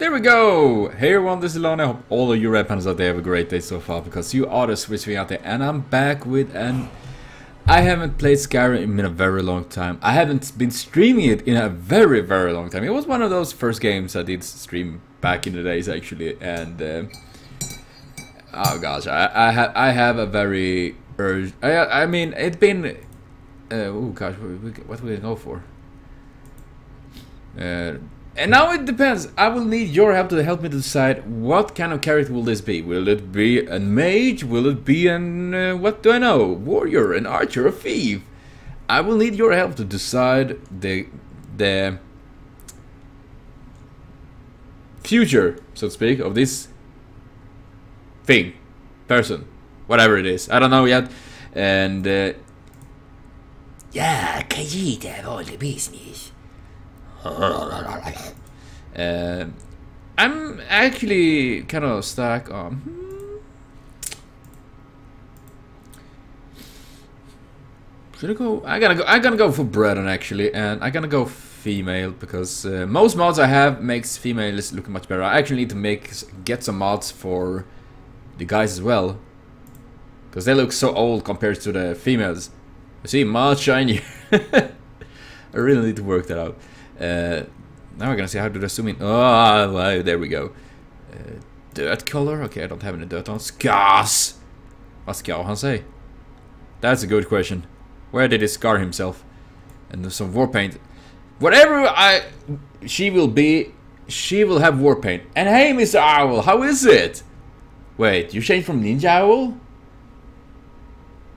There we go! Hey everyone, this is Lon. I hope all of you red pandas out there have a great day so far because you are the Switch out there and I'm back with an... I haven't played Skyrim in a very long time. I haven't been streaming it in a very, very long time. It was one of those first games I did stream back in the days actually and... Uh, oh gosh, I, I, ha I have a very urge... I, I mean, it's been... Uh, oh gosh, what, will we go for? Uh, and now it depends. I will need your help to help me decide what kind of character will this be. Will it be a mage? Will it be an, uh, what do I know, warrior, an archer, a thief? I will need your help to decide the, the future, so to speak, of this thing, person, whatever it is. I don't know yet. And, uh, Yeah, Kajita have all the business. Uh, I'm actually kind of stuck on. hmm. Should I go? I gotta go. I'm gonna go for Breton actually, and I'm gonna go female because uh, most mods I have makes females look much better. I actually need to make get some mods for the guys as well, because they look so old compared to the females. You see, much shinier. I really need to work that out. Uh, now we're gonna see how do I zoom in. Oh, well, there we go. Uh, dirt color? Okay, I don't have any dirt on. Scars! Vad ska han say? That's a good question. Where did he scar himself? And some war paint. Whatever I... She will be... She will have war paint. And hey, Mr. Owl, how is it? Wait, you changed from Ninja Owl?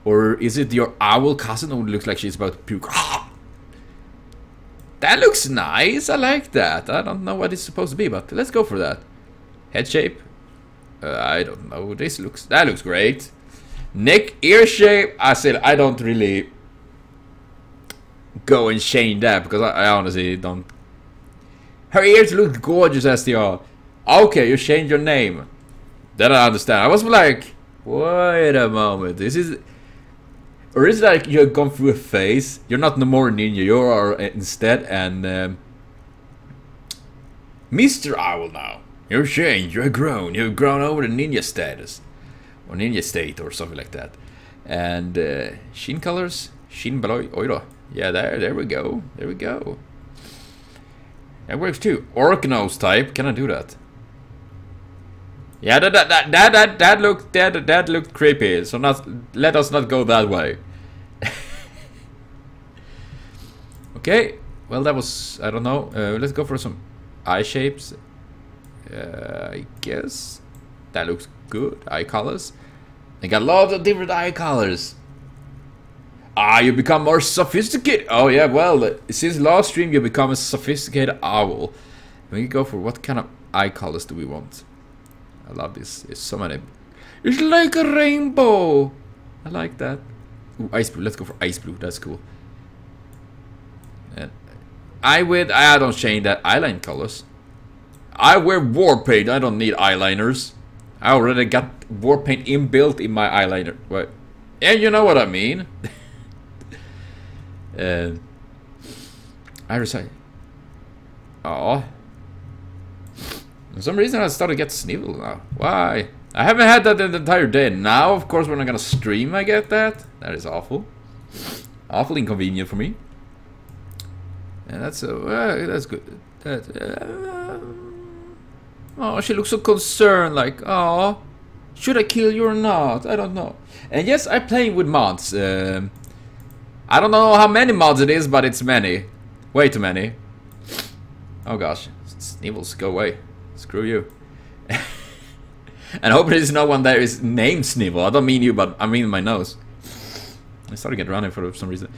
Or is it your owl cousin who looks like she's about to puke? That looks nice. I like that. I don't know what it's supposed to be, but let's go for that. Head shape. Uh, I don't know. This looks. That looks great. Neck, ear shape. I said I don't really go and change that because I, I honestly don't. Her ears look gorgeous as they are. Okay, you changed your name. Then I understand. I was like, wait a moment. This is or is it like you've gone through a phase? You're not no more ninja, you are instead and um, Mr. Owl now. You're changed, you're grown, you've grown over the ninja status. Or ninja state or something like that. And uh, sheen colors, sheen below oiro. Yeah, there, there we go, there we go. That works too. Orc nose type, can I do that? Yeah, that that that that that, that looked that that looked creepy. So not let us not go that way. okay, well that was I don't know. Uh, let's go for some eye shapes. Uh, I guess that looks good. Eye colors. They got lots of different eye colors. Ah, you become more sophisticated. Oh yeah, well since last stream you become a sophisticated owl. We can go for what kind of eye colors do we want? I love this. It's so many. It's like a rainbow. I like that. Ooh, ice blue. Let's go for ice blue. That's cool. And I with I don't change that eyeline colors. I wear war paint. I don't need eyeliners. I already got war paint inbuilt in my eyeliner. What? And you know what I mean. uh, I recite. Oh. For some reason I started to get snivel now. Why? I haven't had that the entire day. Now, of course, when I'm gonna stream, I get that. That is awful. Awfully inconvenient for me. And that's uh, uh that's good. That, uh, oh, she looks so concerned. Like, oh, should I kill you or not? I don't know. And yes, I play with mods. Um, I don't know how many mods it is, but it's many. Way too many. Oh gosh, Snivels, go away. Screw you. and I hope there's no one there is named Snivel. I don't mean you, but I mean my nose. I started get running for some reason.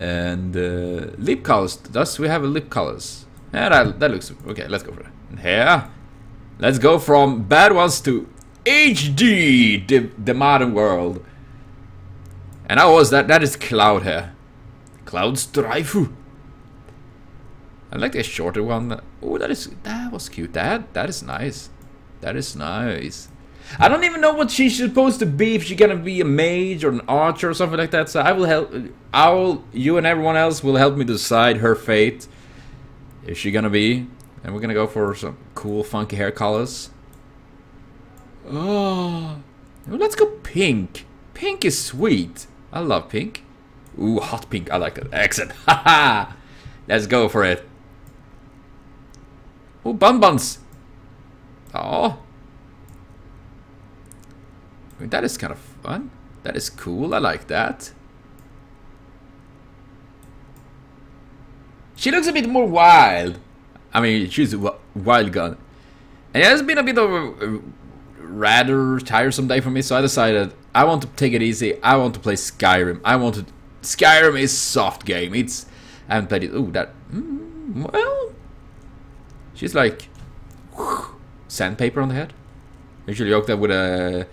And uh, lip colors. Thus, we have a lip colors? Yeah, that, that looks okay. Let's go for it. Here, let's go from bad ones to HD, the the modern world. And how was that? That is Cloud hair. Cloud Strifu. I like the shorter one. Oh, that is that was cute. That that is nice. That is nice. I don't even know what she's supposed to be. If she's gonna be a mage or an archer or something like that. So I will help. I will. You and everyone else will help me decide her fate. Is she gonna be? And we're gonna go for some cool, funky hair colors. Oh, let's go pink. Pink is sweet. I love pink. Ooh, hot pink. I like it. Excellent. Haha. let's go for it. Ooh, bun buns. Oh. That is kind of fun. That is cool. I like that. She looks a bit more wild. I mean, she's a wild gun. And it has been a bit of a, rather tiresome day for me, so I decided I want to take it easy. I want to play Skyrim. I want to... Skyrim is soft game. It's... I haven't played it. Ooh, that... Mm, well... She's like... Whew, sandpaper on the head. Usually yoke that with a...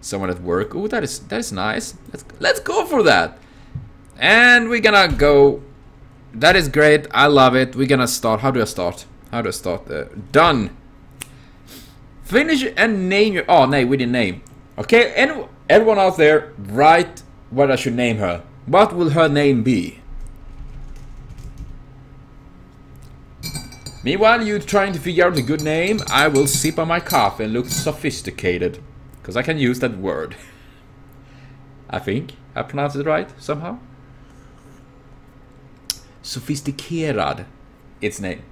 Someone at work. Oh, that is that is nice. Let's let's go for that. And we're gonna go. That is great. I love it. We're gonna start. How do I start? How do I start? Uh, done. Finish and name your. Oh, no, we didn't name. Okay, and everyone out there, write what I should name her. What will her name be? Meanwhile, you're trying to figure out a good name, I will sip on my coffee and look sophisticated. Because I can use that word. I think I pronounced it right somehow. Sophisticated, its name.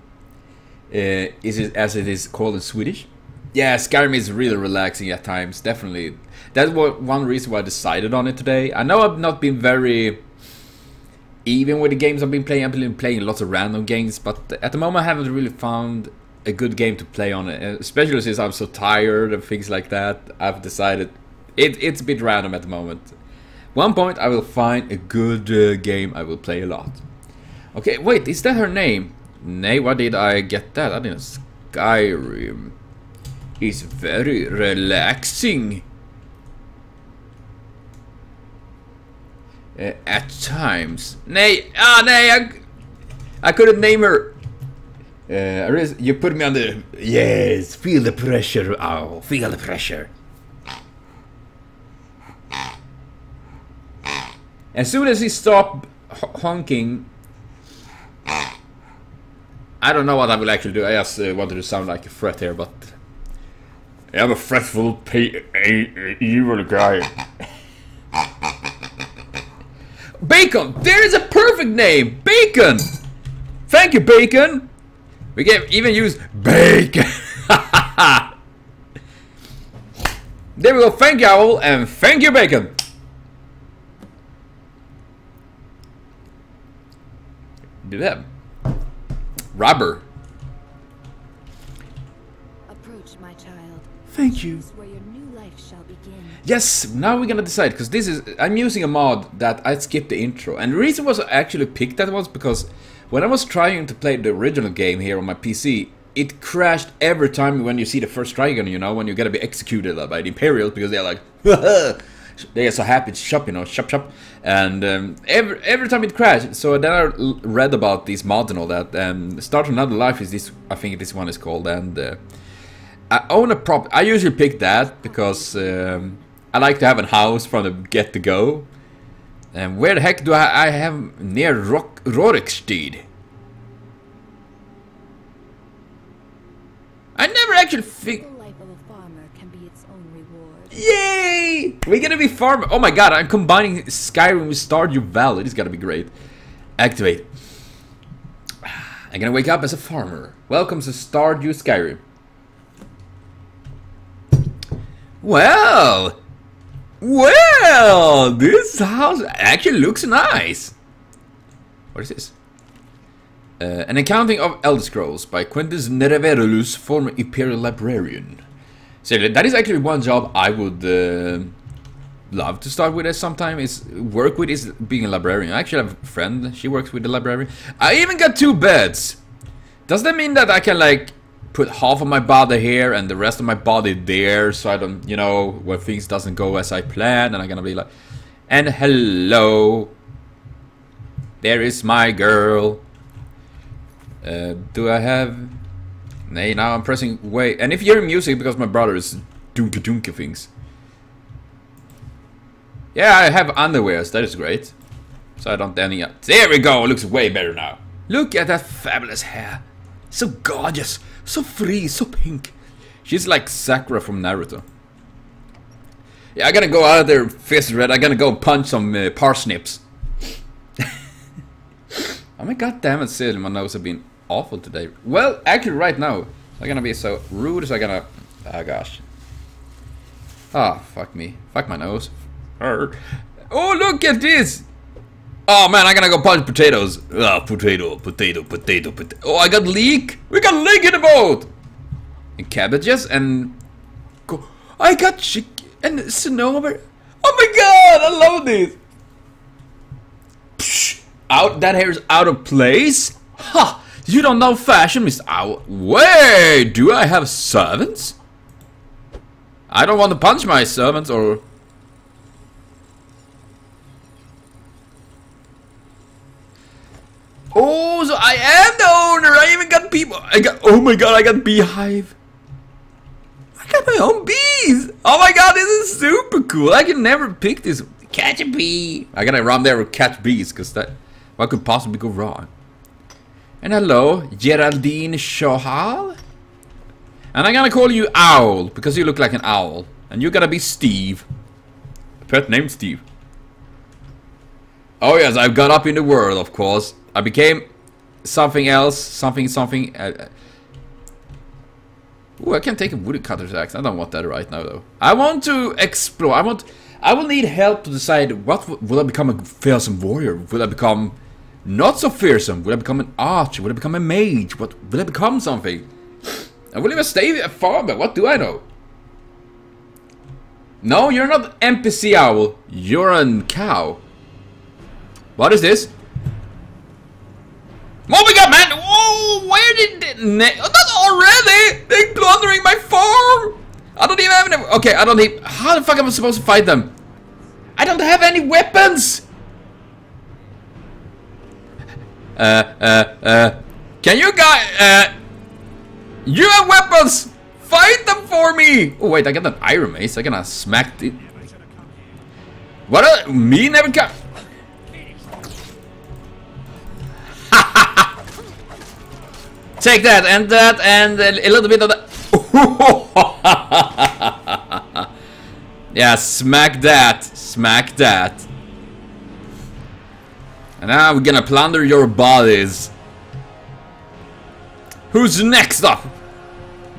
Uh, is it as it is called in Swedish? Yeah, Skyrim is really relaxing at times, definitely. That's what one reason why I decided on it today. I know I've not been very even with the games I've been playing. I've been playing lots of random games, but at the moment I haven't really found a good game to play on. Especially since I'm so tired and things like that. I've decided it, it's a bit random at the moment. One point I will find a good uh, game I will play a lot. Okay, wait, is that her name? Nay, why did I get that? I didn't. Skyrim is very relaxing. Uh, at times. Nay, ah, nay, I, I couldn't name her. Uh, you put me on the. Yes, feel the pressure. Oh, feel the pressure. As soon as he stopped honking, I don't know what I will actually do. I just uh, wanted to sound like a threat here, but I'm a fretful, evil guy. Bacon! There is a perfect name! Bacon! Thank you, Bacon! We can even use bacon! there we go, thank you, Owl, and thank you, Bacon! Do that. Robber. Approach, my child. Thank you. Yes, now we're gonna decide because this is I'm using a mod that I skipped the intro, and the reason was I actually picked that was because when I was trying to play the original game here on my PC, it crashed every time when you see the first dragon, you know, when you gotta be executed by the Imperials because they're like, they are so happy to shop, you know, shop shop, and um, every every time it crashed. So then I read about these mods and all that, and Start Another Life is this, I think this one is called, and uh, I own a prop. I usually pick that because um, I like to have a house from the get to go. And where the heck do I, I have near Rock, Rorikstead? I never actually fig- The life of a farmer can be its own reward. Yay! We're gonna be farmer. Oh my god, I'm combining Skyrim with Stardew Valley. This is gonna be great. Activate. I'm gonna wake up as a farmer. Welcome to Stardew Skyrim. Well, well, this house actually looks nice. What is this? Uh, an accounting of Elder Scrolls by Quintus Nereverulus, former Imperial Librarian. So that is actually one job I would uh, love to start with at some time. Is work with is being a librarian. I actually have a friend. She works with the librarian. I even got two beds. Does that mean that I can like put half of my body here and the rest of my body there, so I don't, you know, where things doesn't go as I planned, and I'm gonna be like, and hello, there is my girl. Uh, do I have? Nay, now I'm pressing wait. And if you're in music, because my brother is doonka doonka things. Yeah, I have underwears. That is great. So I don't any. There we go. Looks way better now. Look at that fabulous hair. So gorgeous. So free, so pink. She's like Sakura from Naruto. Yeah, I gotta go out of there fist red. I gotta go punch some uh, parsnips. oh my god damn it, Sid, my nose have been awful today. Well, actually right now, I'm gonna be so rude, so I'm gonna... Oh gosh. Ah, fuck me. Fuck my nose. Oh, look at this! Oh man, I'm gonna go punch potatoes. Ah, potato, potato, potato, potato. Oh, I got leek! We got leek in the boat! And cabbages and... I got chicken and snowbird. Oh my god, I love this! Psh, out, that hair is out of place? Ha! You don't know fashion, Mr. Owl. Wait, do I have servants? I don't want to punch my servants or... Oh, so I am the owner. I even got people. I got. Oh my god, I got beehive. I got my own bees. Oh my god, this is super cool. I can never pick this. Catch a bee. I gotta run there with catch bees, cause that. What could possibly go wrong? And hello, Geraldine Shohal. And I'm gonna call you Owl because you look like an owl, and you gotta be Steve. Pet name Steve. Oh yes, I've got up in the world, of course. I became something else, something, something. Uh, Ooh, I can take a woodcutter's axe. I don't want that right now, though. I want to explore. I want. I will need help to decide what will I become a fearsome warrior? Will I become not so fearsome? Will I become an archer? Will I become a mage? What will I become something? I will even stay a farmer. What do I know? No, you're not NPC owl. You're a cow. What is this? Oh my god, man! Whoa, where did. Oh, not already! They're plundering my farm! I don't even have any... Okay, I don't need... How the fuck am I supposed to fight them? I don't have any weapons! Uh, uh, uh... Can you guys... Uh... You have weapons! Fight them for me! Oh, wait, I got an iron mace. I gonna smack the... What? A, me never come... Take that and that and a little bit of that. yeah, smack that. Smack that. And now we're gonna plunder your bodies. Who's next up?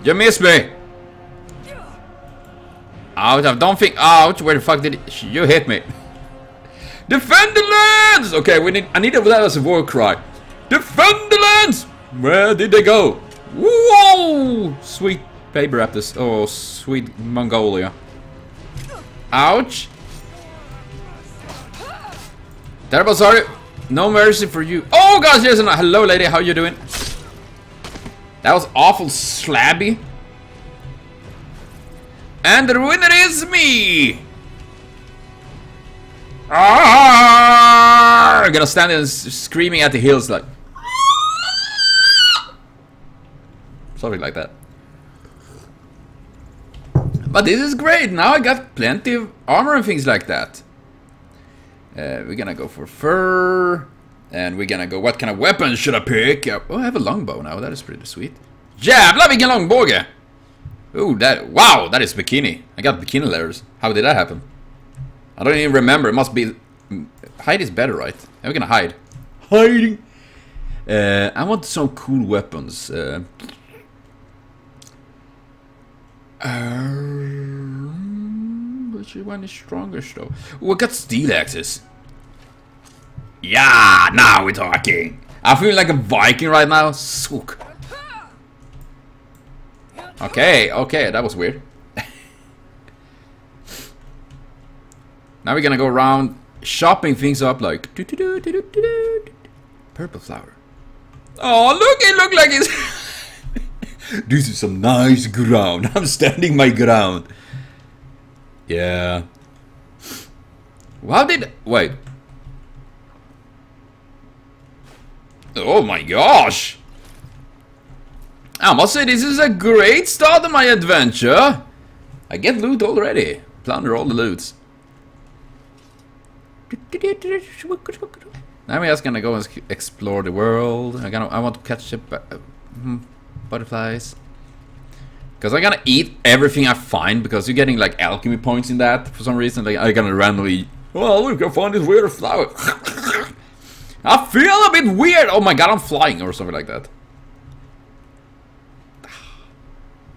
You missed me. Out I don't think. out. where the fuck did you hit me? Defend the lands! Okay, we need. I need that as a war cry. Defend the lands! Where did they go? Whoa! Sweet paper raptors. Oh, sweet Mongolia. Ouch! Terrible sorry. No mercy for you. Oh gosh, yes, hello lady, how you doing? That was awful slabby. And the winner is me! Ah! I'm gonna stand there screaming at the hills like Something like that. But this is great. Now I got plenty of armor and things like that. Uh, we're gonna go for fur. And we're gonna go, what kind of weapons should I pick? Oh, I have a longbow now. That is pretty sweet. Jävlar vilken långbåge! Ooh, that, wow, that is bikini. I got bikini layers. How did that happen? I don't even remember. It must be... Hide is better, right? We're gonna hide. Hiding! Uh, I want some cool weapons. Uh, um, which one is strongest though? We got steel axes. Yeah, now we're talking. I feel like a Viking right now. Sook. Okay, okay, that was weird. now we're gonna go around shopping things up like purple flower. Oh, look! It looked like it's. This is some nice ground. I'm standing my ground. Yeah. How did... Wait. Oh my gosh. I must say this is a great start of my adventure. I get loot already. Plunder all the loots. Now we're just gonna go and explore the world. I gonna, I want to catch up. Uh, hmm. Butterflies. Because I'm gonna eat everything I find because you're getting like alchemy points in that for some reason. Like I'm gonna randomly, well, look, I found this weird flower. I feel a bit weird. Oh my god, I'm flying or something like that.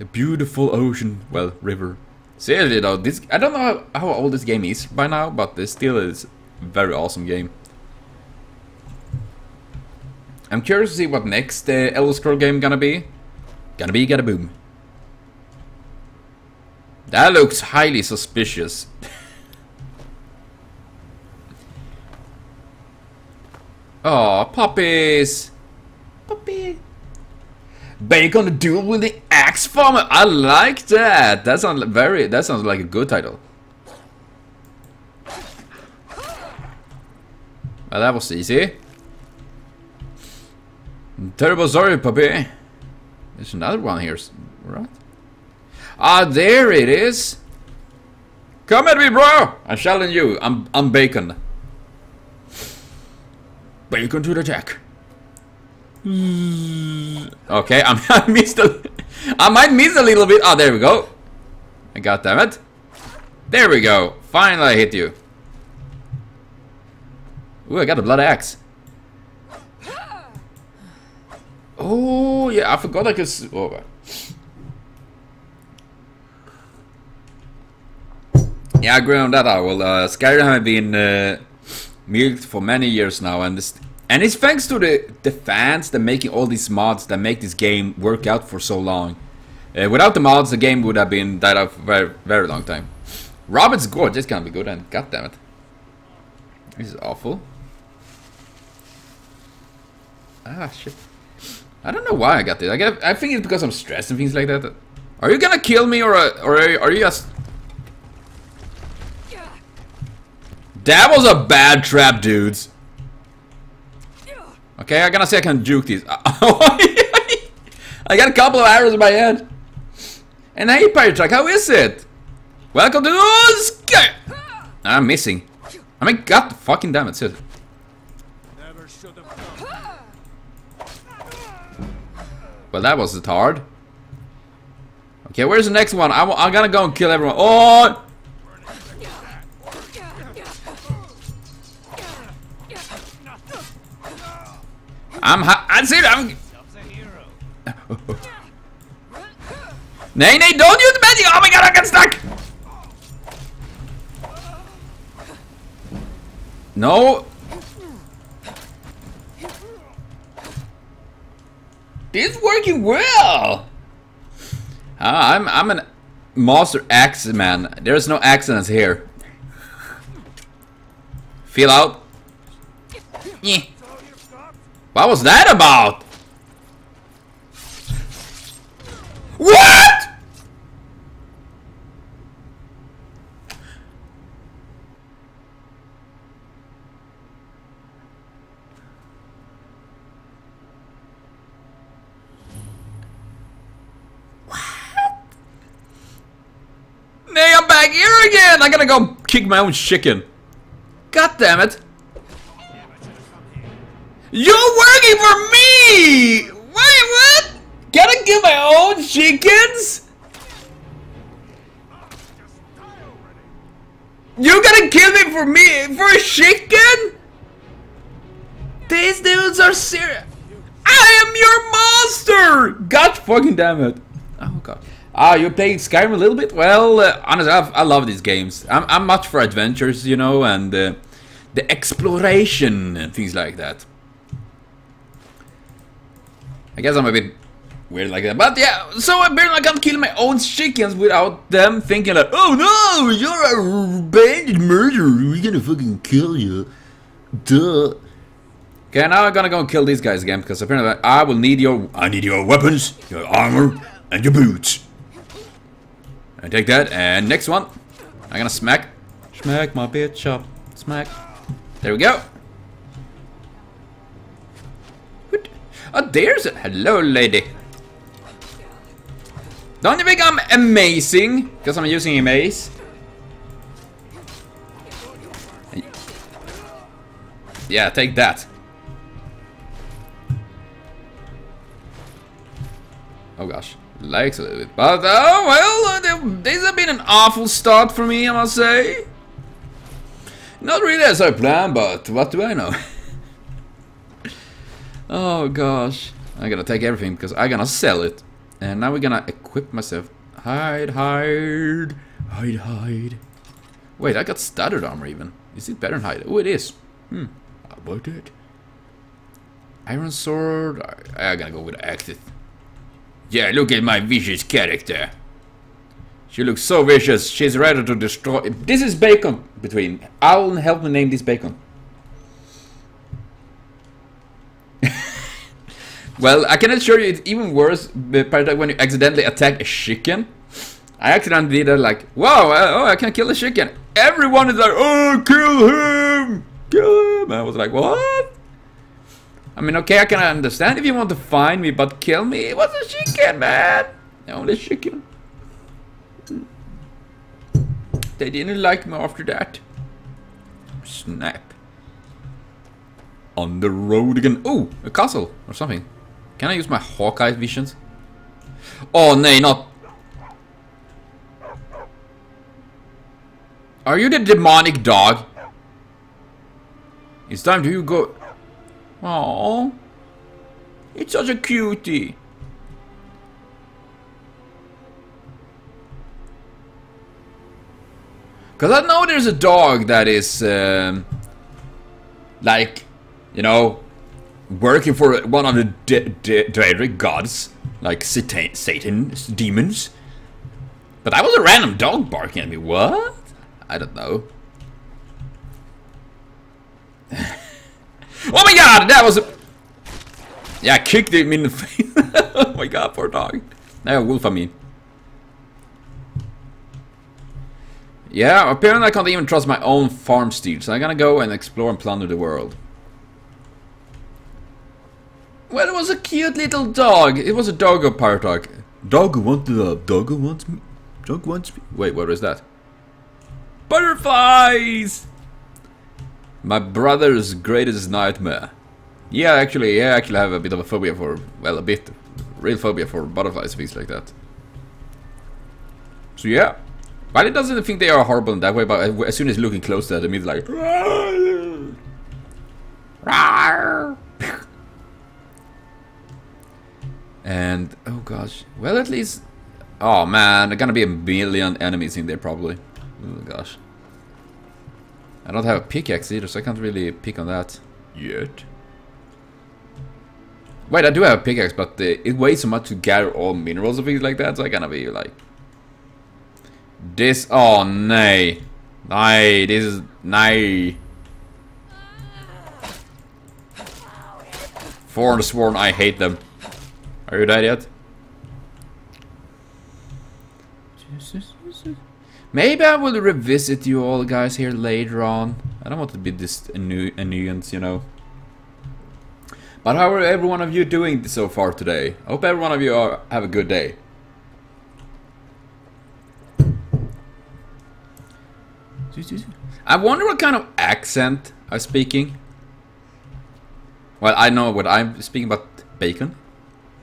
A beautiful ocean, well, river. Seriously though, this I don't know how, how old this game is by now, but this still is a very awesome game. I'm curious to see what next uh, Elder Scroll game gonna be. Gonna be Gonna Boom. That looks highly suspicious. oh, puppies! Puppy! Bacon the duel with the axe farmer. I like that. That sounds very. That sounds like a good title. Well, that was easy. Terrible sorry, puppy. There's another one here, right? Ah, there it is. Come at me, bro. I challenge you. I'm I'm bacon. Bacon to the attack. Okay, I'm, I missed a, I might miss a little bit. Oh, there we go. I got damn it. There we go. Finally, I hit you. Ooh, I got a blood axe. Oh, yeah, I forgot I could... Oh. Yeah, I agree on that. Well, uh, Skyrim have been uh, milked for many years now, and this, and it's thanks to the the fans that making all these mods that make this game work out for so long. Uh, without the mods, the game would have been died out for very very long time. Robert's Gorge is gonna be good, and god damn it, this is awful. Ah shit. I don't know why I got this. I get. I think it's because I'm stressed and things like that. Are you gonna kill me or or are you just? That was a bad trap, dudes. Okay, I'm gonna say I can juke these. I got a couple of arrows in my head. And hey, Pirate Track, how is it? Welcome to the sky. I'm missing. I mean, god fucking damn it, Sid. Well, that was hard. Okay, where's the next one? I'm, I'm gonna go and kill everyone. Oh! I'm ha I see I'm Nay, nay, don't use the magic! Oh my god, I got stuck! No! This is working well! Ah, I'm, I'm an master axe man. There's no accidents here. Feel out. Yeah. What was that about? What? Nay, I'm back here again! I gotta go kick my own chicken. God damn it. You're working for me! Wait, what? Gotta get my own chickens? You gonna kill me for me for a chicken? These dudes are serious. I am your monster! God fucking damn it. Oh god. Ah, you played Skyrim a little bit? Well, uh, honestly, I've, i love these games. I'm, I'm much for adventures, you know, and uh, the exploration and things like that. I guess I'm a bit weird like that. But yeah, so apparently I can't kill my own chickens without them thinking like, oh no, you're a bandit murderer, we're gonna fucking kill you. Duh. Okay, now I'm gonna go and kill these guys again because apparently I will need your I need your weapons, your armor, and your boots. I take that, and next one. I'm gonna smack. Smack my bitch up. Smack. There we go. What? Oh, there's a... Hello, lady. Don't you think I'm amazing? Because I'm using a mace. Yeah, take that. Oh gosh, likes a little bit. But oh well, uh, this has been an awful start for me, I must say. Not really as I planned, but what do I know? oh gosh, I gotta take everything because I'm gonna sell it, and now we're gonna equip myself. Hide, hide, hide, hide. Wait, I got studded armor even. Is it better than hide? Oh, it is. Hmm. How about it? Iron sword. I, I gotta go with Axis. Yeah, look at my vicious character. She looks so vicious, she's ready to destroy. This is Bacon between. I'll help me name this Bacon. well, I can assure you it's even worse when you accidentally attack a chicken. I accidentally did that like, wow, uh, oh, I can kill a chicken. Everyone is like, oh, kill him! Kill him! I was like, what? I mean, okay, I can understand if you want to find me, but kill me. It was a chicken, man. Only chicken. They didn't like me after that. Snap. On the road again. Oh, a castle or something. Can I use my Hawkeye visions? Oh, no, not. Are you the demonic dog? It's time to you go. Oh, it's such a cutie. Because I know there's a dog that is, um, like, you know, working for one of the Daedric gods, like Satan, Satan, demons. But that was a random dog barking at me. What? I don't know. oh my god, that was a... Yeah, I kicked him in the face. oh my god, poor dog. No, wolf I mean. Yeah, apparently I can't even trust my own farm steed, so I'm gonna go and explore and plunder the world. Well, it was a cute little dog. It was a doggo pirate dog. Dog who wants the uh, doggo wants me. Dog wants me. Wait, what is that? Butterflies! My brother's greatest nightmare. Yeah, actually, yeah, I actually have a bit of a phobia for, well, a bit, real phobia for butterflies, things like that. So yeah, but it doesn't think they are horrible in that way, but as soon as looking close to them, it's like... and, oh gosh, well at least... Oh man, there are gonna be a million enemies in there probably. Oh gosh. I don't have a pickaxe either, so I can't really pick on that yet. Wait, I do have a pickaxe, but uh, it weighs so much to gather all minerals and things like that, so I gotta be like this, oh nay. Nay, this is, nay. For the sworn, I hate them. Are you dead yet? Maybe I will revisit you all guys here later on. I don't want to be this annoyance, you know. But how are every one of you doing so far today? I hope every one of you are, have a good day. I wonder what kind of accent I'm speaking. Well, I know what I'm speaking about. Bacon.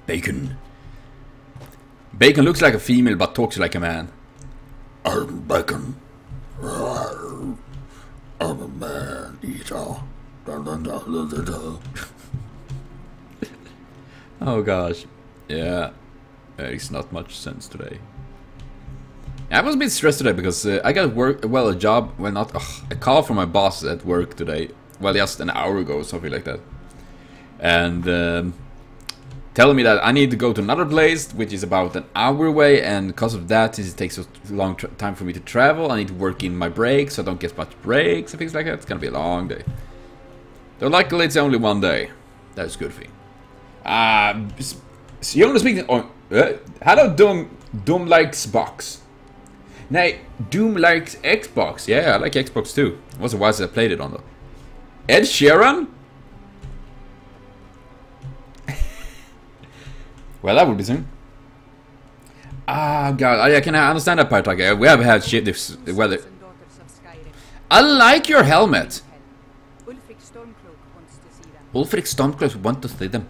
Bacon. Bacon looks like a female but talks like a man. I'm bacon. I'm a man eater. oh gosh. Yeah. Makes not much sense today. I was a bit stressed today because uh, I got work, well, a job, well, not ugh, a call from my boss at work today. Well, just an hour ago, something like that. And um, telling me that I need to go to another place, which is about an hour away, and because of that, since it takes a long time for me to travel, I need to work in my breaks, so I don't get much breaks and things like that. It's gonna be a long day. Though luckily it's only one day. That's good thing. Uh, so you want to speak to... Uh, hello, Doom, Doom likes box. Nej, Doom likes Xbox. Yeah, I like Xbox too. It was a while since I played it on though. Ed Sheeran? Well, that would be soon. Ah, God, I, I can understand that part. Like, we have had shit this weather. I like your helmet. Ulfric Stormcloak wants to see them. Ulfric Stormcloak wants to see them.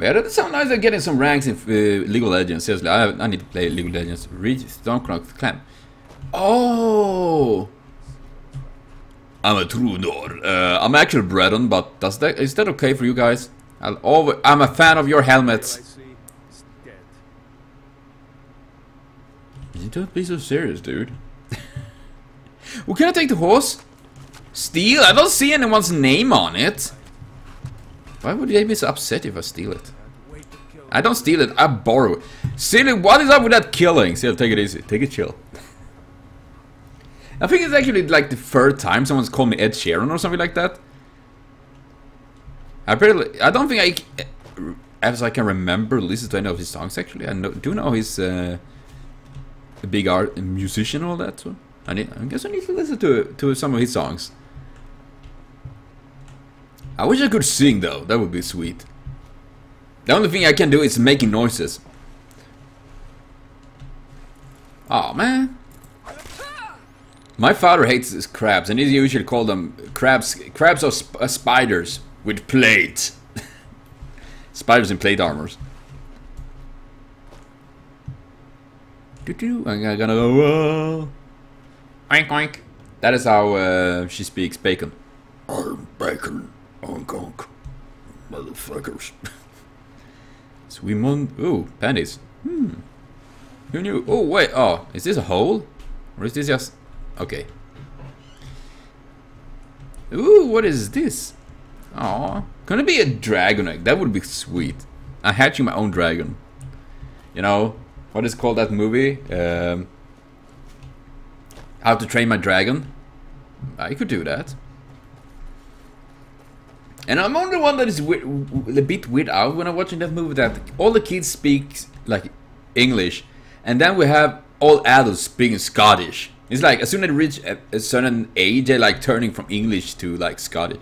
Yeah, that sounds nice. They're getting some ranks in uh, League of Legends. Seriously, I, I need to play League of Legends. Reach Stormcloak Clan. Oh. I'm a true Nord. Uh, I'm actually Breton, but does that is that okay for you guys? I'll always, I'm a fan of your helmets. I see. It's dead. You don't be so serious, dude. well, can I take the horse? Steal? I don't see anyone's name on it. Why would they be so upset if I steal it? Wait to kill. I don't steal it, I borrow it. Silly, what is up with that killing? See, take it easy. Take it chill. I think it's actually like the third time someone's called me Ed Sheeran or something like that. I barely, I don't think I, as I can remember, listen to any of his songs actually. I know, do know he's uh, a big art musician and all that. So I need, I guess I need to listen to to some of his songs. I wish I could sing though. That would be sweet. The only thing I can do is making noises. Oh man. My father hates crabs, and he usually call them crabs. Crabs are sp uh, spiders with plate. spiders in plate armors. Doo doo. I'm gonna go. Uh, oink oink. That is how uh, she speaks bacon. I'm bacon. Honk honk. Motherfuckers. Swim on. Ooh, panties. Hmm. Who knew? Oh, wait. Oh, is this a hole? Or is this just. Okay. Ooh, what is this? Aw. gonna be a dragon egg? That would be sweet. I'm hatching my own dragon. You know, what is called that movie? Um, How to Train My Dragon? I could do that. And I'm only one that is a bit weird out when I'm watching that movie that all the kids speak like English, and then we have all adults speaking Scottish. It's like as soon as they reach a, a certain age, they're like turning from English to like Scottish.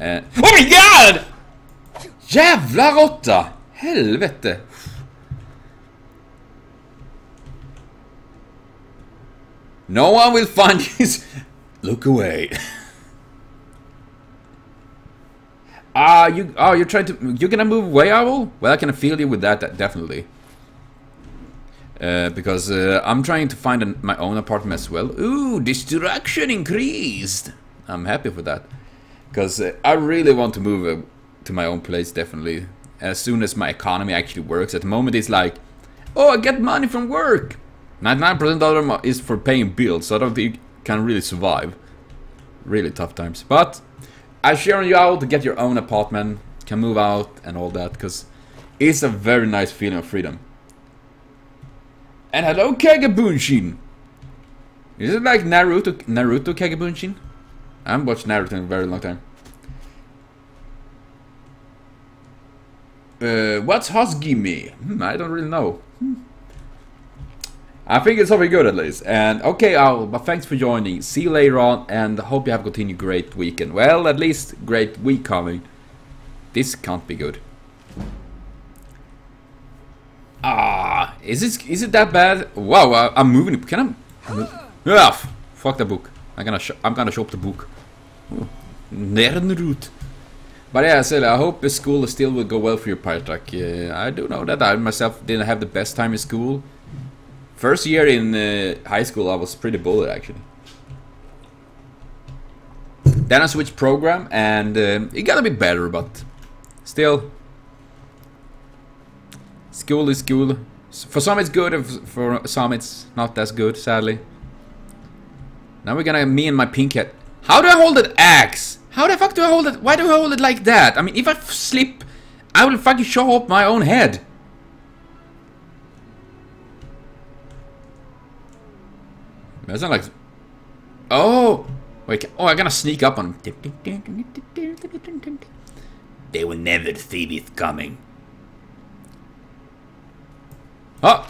Uh, oh my god! Jävla råtta! Helvete! No one will find his... Look away. Ah, you oh you're trying to you're gonna move away, Owl? Well, I can feel you with that, that definitely. Uh, because uh, I'm trying to find an, my own apartment as well. Ooh, destruction increased. I'm happy for that, because uh, I really want to move uh, to my own place definitely as soon as my economy actually works. At the moment, it's like, oh, I get money from work. 99% of them is for paying bills, so I don't think you can really survive. Really tough times, but I share you out to get your own apartment, can move out and all that, because it's a very nice feeling of freedom. And hello, Kagabunshin! Is it like Naruto, Naruto Kagabunshin? I haven't watched Naruto in a very long time. Uh, what's Hosgimi? Hmm, I don't really know. Hmm. I think it's something good at least. And okay, Owl, but thanks for joining. See you later on, and hope you have continued great weekend. Well, at least great week coming. This can't be good. Ah, is it is it that bad? Wow, I, I'm moving. Can I? Ah, f- fuck the book. I'm gonna I'm gonna shop the book. Nirnroot. But yeah, Silly, I hope the school still will go well for you, Pyrotrack. Uh, I do know that I myself didn't have the best time in school. First year in uh, high school, I was pretty bullied actually. Then I switched program, and um it got a bit better, but still, school is school. For some it's good, for some it's not as good, sadly. Now we're gonna me and my pink head. How do I hold that axe? How the fuck do I hold it? Why do I hold it like that? I mean, if I slip, I will fucking show up my own head. That's not like. Oh! Wait, oh, I'm gonna sneak up on him. They will never see this coming. Oh!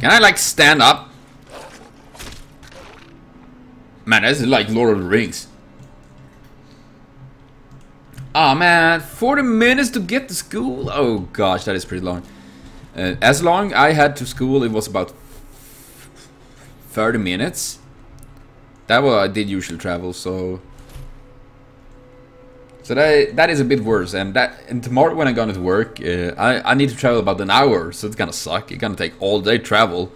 Can I, like, stand up? Man, this is like Lord of the Rings. Oh man, 40 minutes to get to school? Oh gosh, that is pretty long. Uh, as long I had to school, it was about 30 minutes. That was I did usually travel, so So that that is a bit worse, and that and tomorrow when I'm going to work, uh, I I need to travel about an hour, so it's gonna suck. It's gonna take all day travel,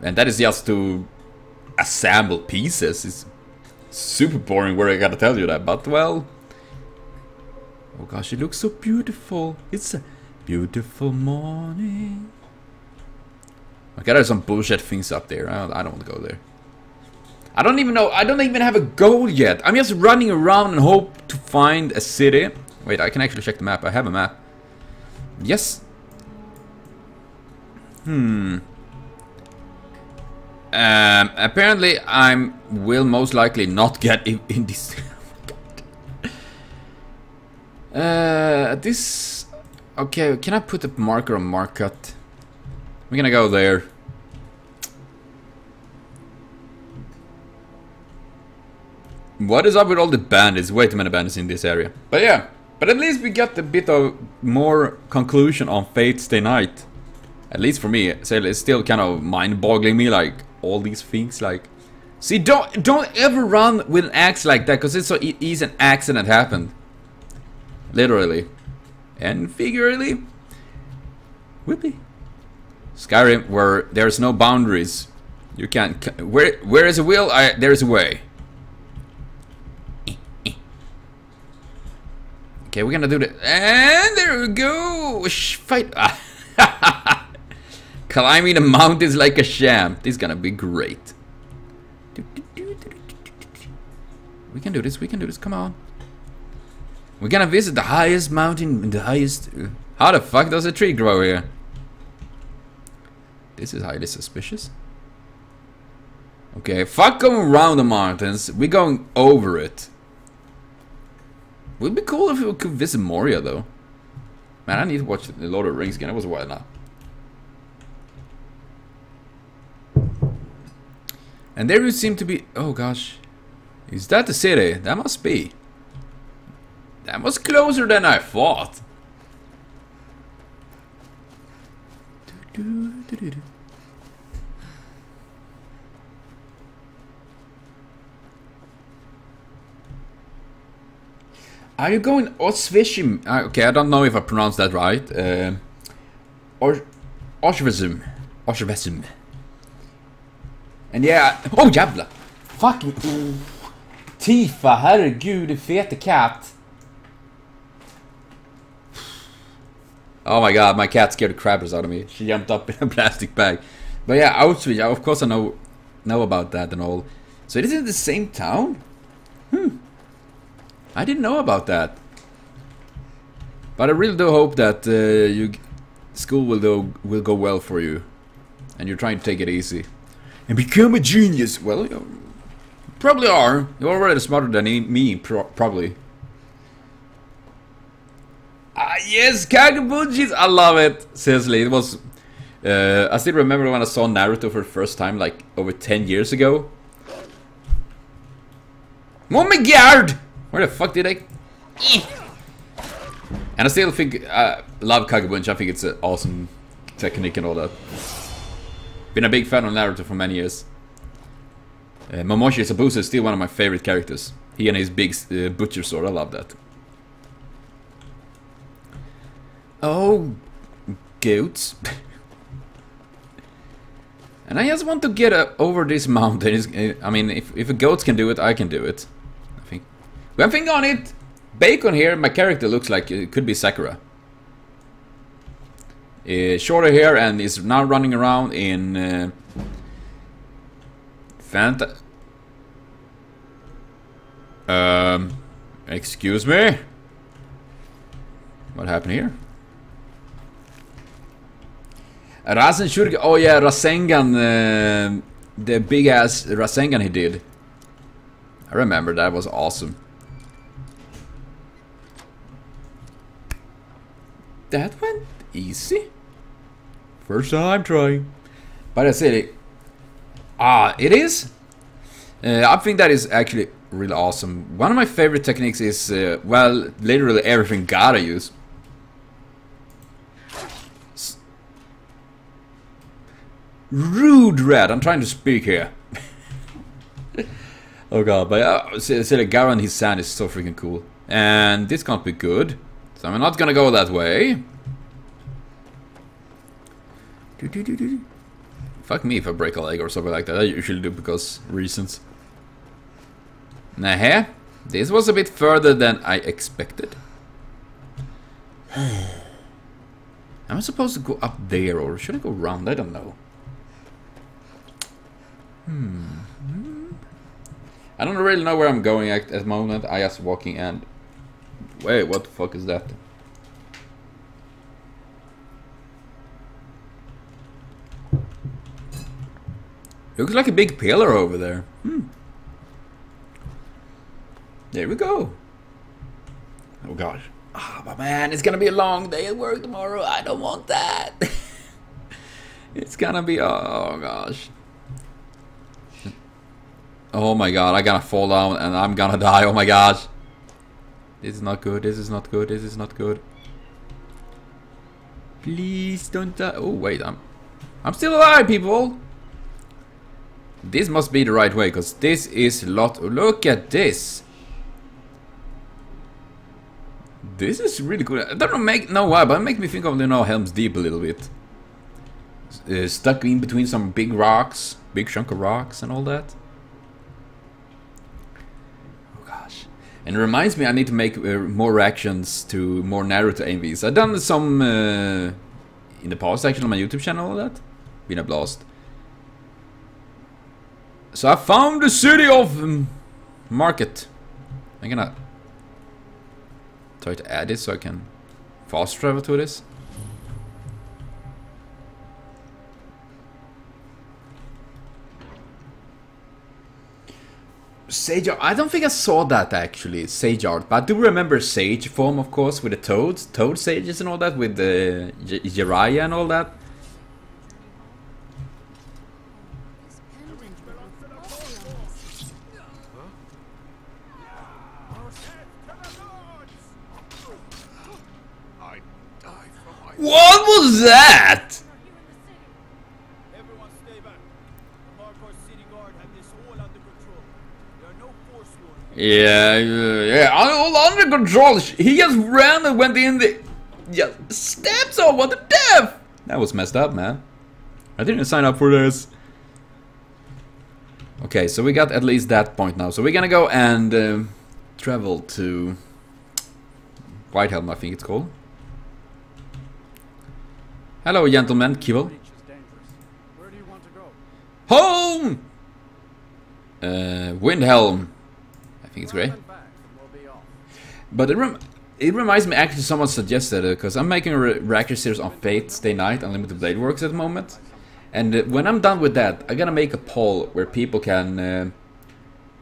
and that is just to assemble pieces. is super boring. Where I gotta tell you that, but well. Oh gosh, it looks so beautiful. It's a beautiful morning. Okay, there's some bullshit things up there. I don't, I don't want to go there. I don't even know. I don't even have a goal yet. I'm just running around and hope to find a city. Wait, I can actually check the map. I have a map. Yes. Hmm. Um, apparently, I'm will most likely not get in, in this. uh, this. Okay, can I put a marker on Markarth? We're gonna go there. What is up with all the bandits? Way too many bandits in this area. But yeah, but at least we got a bit of more conclusion on Fate Stay Night. At least for me, it's still kind of mind-boggling me, like, all these things, like... See, don't don't ever run with an axe like that, because it's so e easy an accident happened. Literally. And figuratively. Whippy. Skyrim, where there's no boundaries. You can't... Where, where is a will, I, there's a way. Okay, we're gonna do the... And there we go! Shh, fight! Climbing the mountains like a champ. This is gonna be great. We can do this, we can do this, come on. We're gonna visit the highest mountain, the highest... Uh, how the fuck does a tree grow here? This is highly suspicious. Okay, fuck going around the mountains. We're going over it. Would be cool if we could visit Moria though. Man, I need to watch the Lord of the Rings again. It was a while now. And there you seem to be... Oh gosh. Is that the city? That must be. That was closer than I thought. Are you going Osvishim? Uh, okay, I don't know if I pronounced that right. Uh, or Osvishim. And yeah, oh jävlar! Fucking... Oh. Tifa, herregud, fete cat! Oh my god, my cat scared the crappers out of me. She jumped up in a plastic bag. But yeah, Auschwitz, of course I know know about that and all. So it is in the same town? Hmm. I didn't know about that. But I really do hope that uh, you school will do, will go well for you, and you're trying to take it easy, and become a genius. Well, you probably are. You're already smarter than me, pro probably. Ah, yes, Kagabunjis! I love it. Seriously, it was. Uh, I still remember when I saw Naruto for the first time, like over 10 years ago. Oh my god! Where the fuck did I... And I still think, I uh, love Kagabunch, I think it's an awesome technique and all that. Been a big fan of Naruto for many years. Uh, Momochi Zabuza is still one of my favorite characters. He and his big uh, butcher sword, I love that. Oh, goats. and I just want to get uh, over this mountain. Uh, I mean, if, if a goat can do it, I can do it. I think. One thing on it, Bacon here, my character looks like it could be Sakura. Uh, shorter hair and is now running around in uh, Fanta. Um, excuse me. What happened here? Rasen Shurga. Oh yeah, Rasengan. Uh, the big ass Rasengan he did. I remember that was awesome. that went easy. First time trying. But I said it. Ah, it is. Uh, I think that is actually really awesome. One of my favorite techniques is, uh, well, literally everything gotta use. S Rude red, I'm trying to speak here. Oh god, but uh, see, see, the Gaara and his sand is so freaking cool. And this can't be good. So I'm not gonna go that way. Do, do, do, do. Fuck me if I break a leg or something like that. I usually do because reasons. Nah, this was a bit further than I expected. Am I supposed to go up there or should I go around? I don't know. Hmm. I don't really know where I'm going at, at the moment. I just walking and... Wait, what the fuck is that? Looks like a big pillar over there. Hmm. There we go. Oh gosh. Ah, but man, it's gonna be a long day at work tomorrow. I don't want that. it's gonna be. Oh gosh. Oh my god, I gotta fall down and I'm gonna die. Oh my gosh. This is not good. This is not good. This is not good. Please don't die. Oh wait, I'm. I'm still alive, people. This must be the right way, because this is lot. Look at this. This is really cool. I don't know, make, know why, but it makes me think of, you know, Helm's Deep a little bit. Uh, stuck in between some big rocks, big chunk of rocks and all that. Oh gosh. And it reminds me I need to make uh, more reactions to more Naruto AMVs. I've done some uh, in the past actually on my YouTube channel all that. Been a blast. So I found the city of um, Markarth. I'm gonna try to add it so I can fast travel to this. Sage art. I don't think I saw that actually, Sage art, but I do remember Sage form, of course, with the toads, toad sages and all that, with the Jiraiya and all that. No was that? Yeah, yeah, yeah, all under control. He just ran and went in the... Yeah, stabbed someone the death! That was messed up, man. I didn't sign up for this. Okay, so we got at least that point now. So we're gonna go and um, travel to Whitehelm, I think it's called. Hello, gentlemen, Kibble. Home! Uh, Windhelm. I think it's great. But it, rem it reminds me actually someone suggested it because I'm making a re reaction series on Fate Stay Night Unlimited Blade Works at the moment. And uh, when I'm done with that, I'm gonna make a poll where people can uh,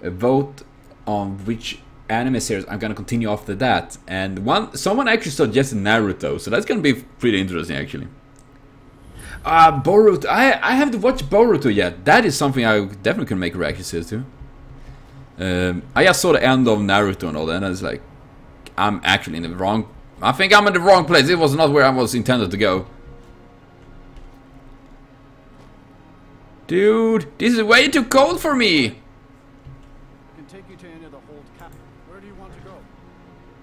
uh, vote on which anime series I'm gonna continue after that. And one someone actually suggested Naruto, so that's gonna be pretty interesting actually. Uh, Boruto. I I haven't watched Boruto yet. That is something I definitely can make a reaction to. Um, I just saw the end of Naruto and all that, and I was like, I'm actually in the wrong. I think I'm in the wrong place. It was not where I was intended to go. Dude, this is way too cold for me. Can take you to any of the hold cap. Where do you want to go?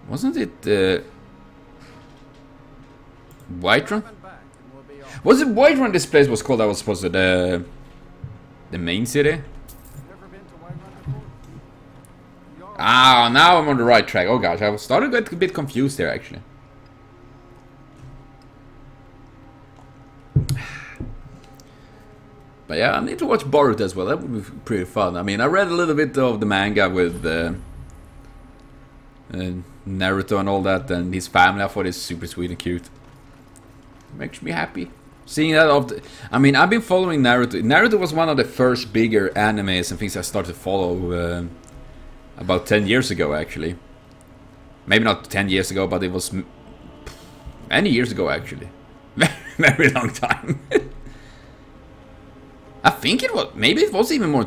Wasn't it uh, Whiterun? Turn back and we'll be off. Was it Whiterun this place was called? I was supposed to the the main city. Ah, now I'm on the right track. Oh gosh, I was started to get a bit confused there actually. But yeah, I need to watch Boruto as well. That would be pretty fun. I mean, I read a little bit of the manga with uh, uh, Naruto and all that, and his family. I thought it's super sweet and cute. Makes me happy. Seeing that of the, I mean, I've been following Naruto. Naruto was one of the first bigger animes and things I started to follow uh, about 10 years ago, actually. Maybe not 10 years ago, but it was many years ago, actually. Very long time. I think it was, maybe it was even more,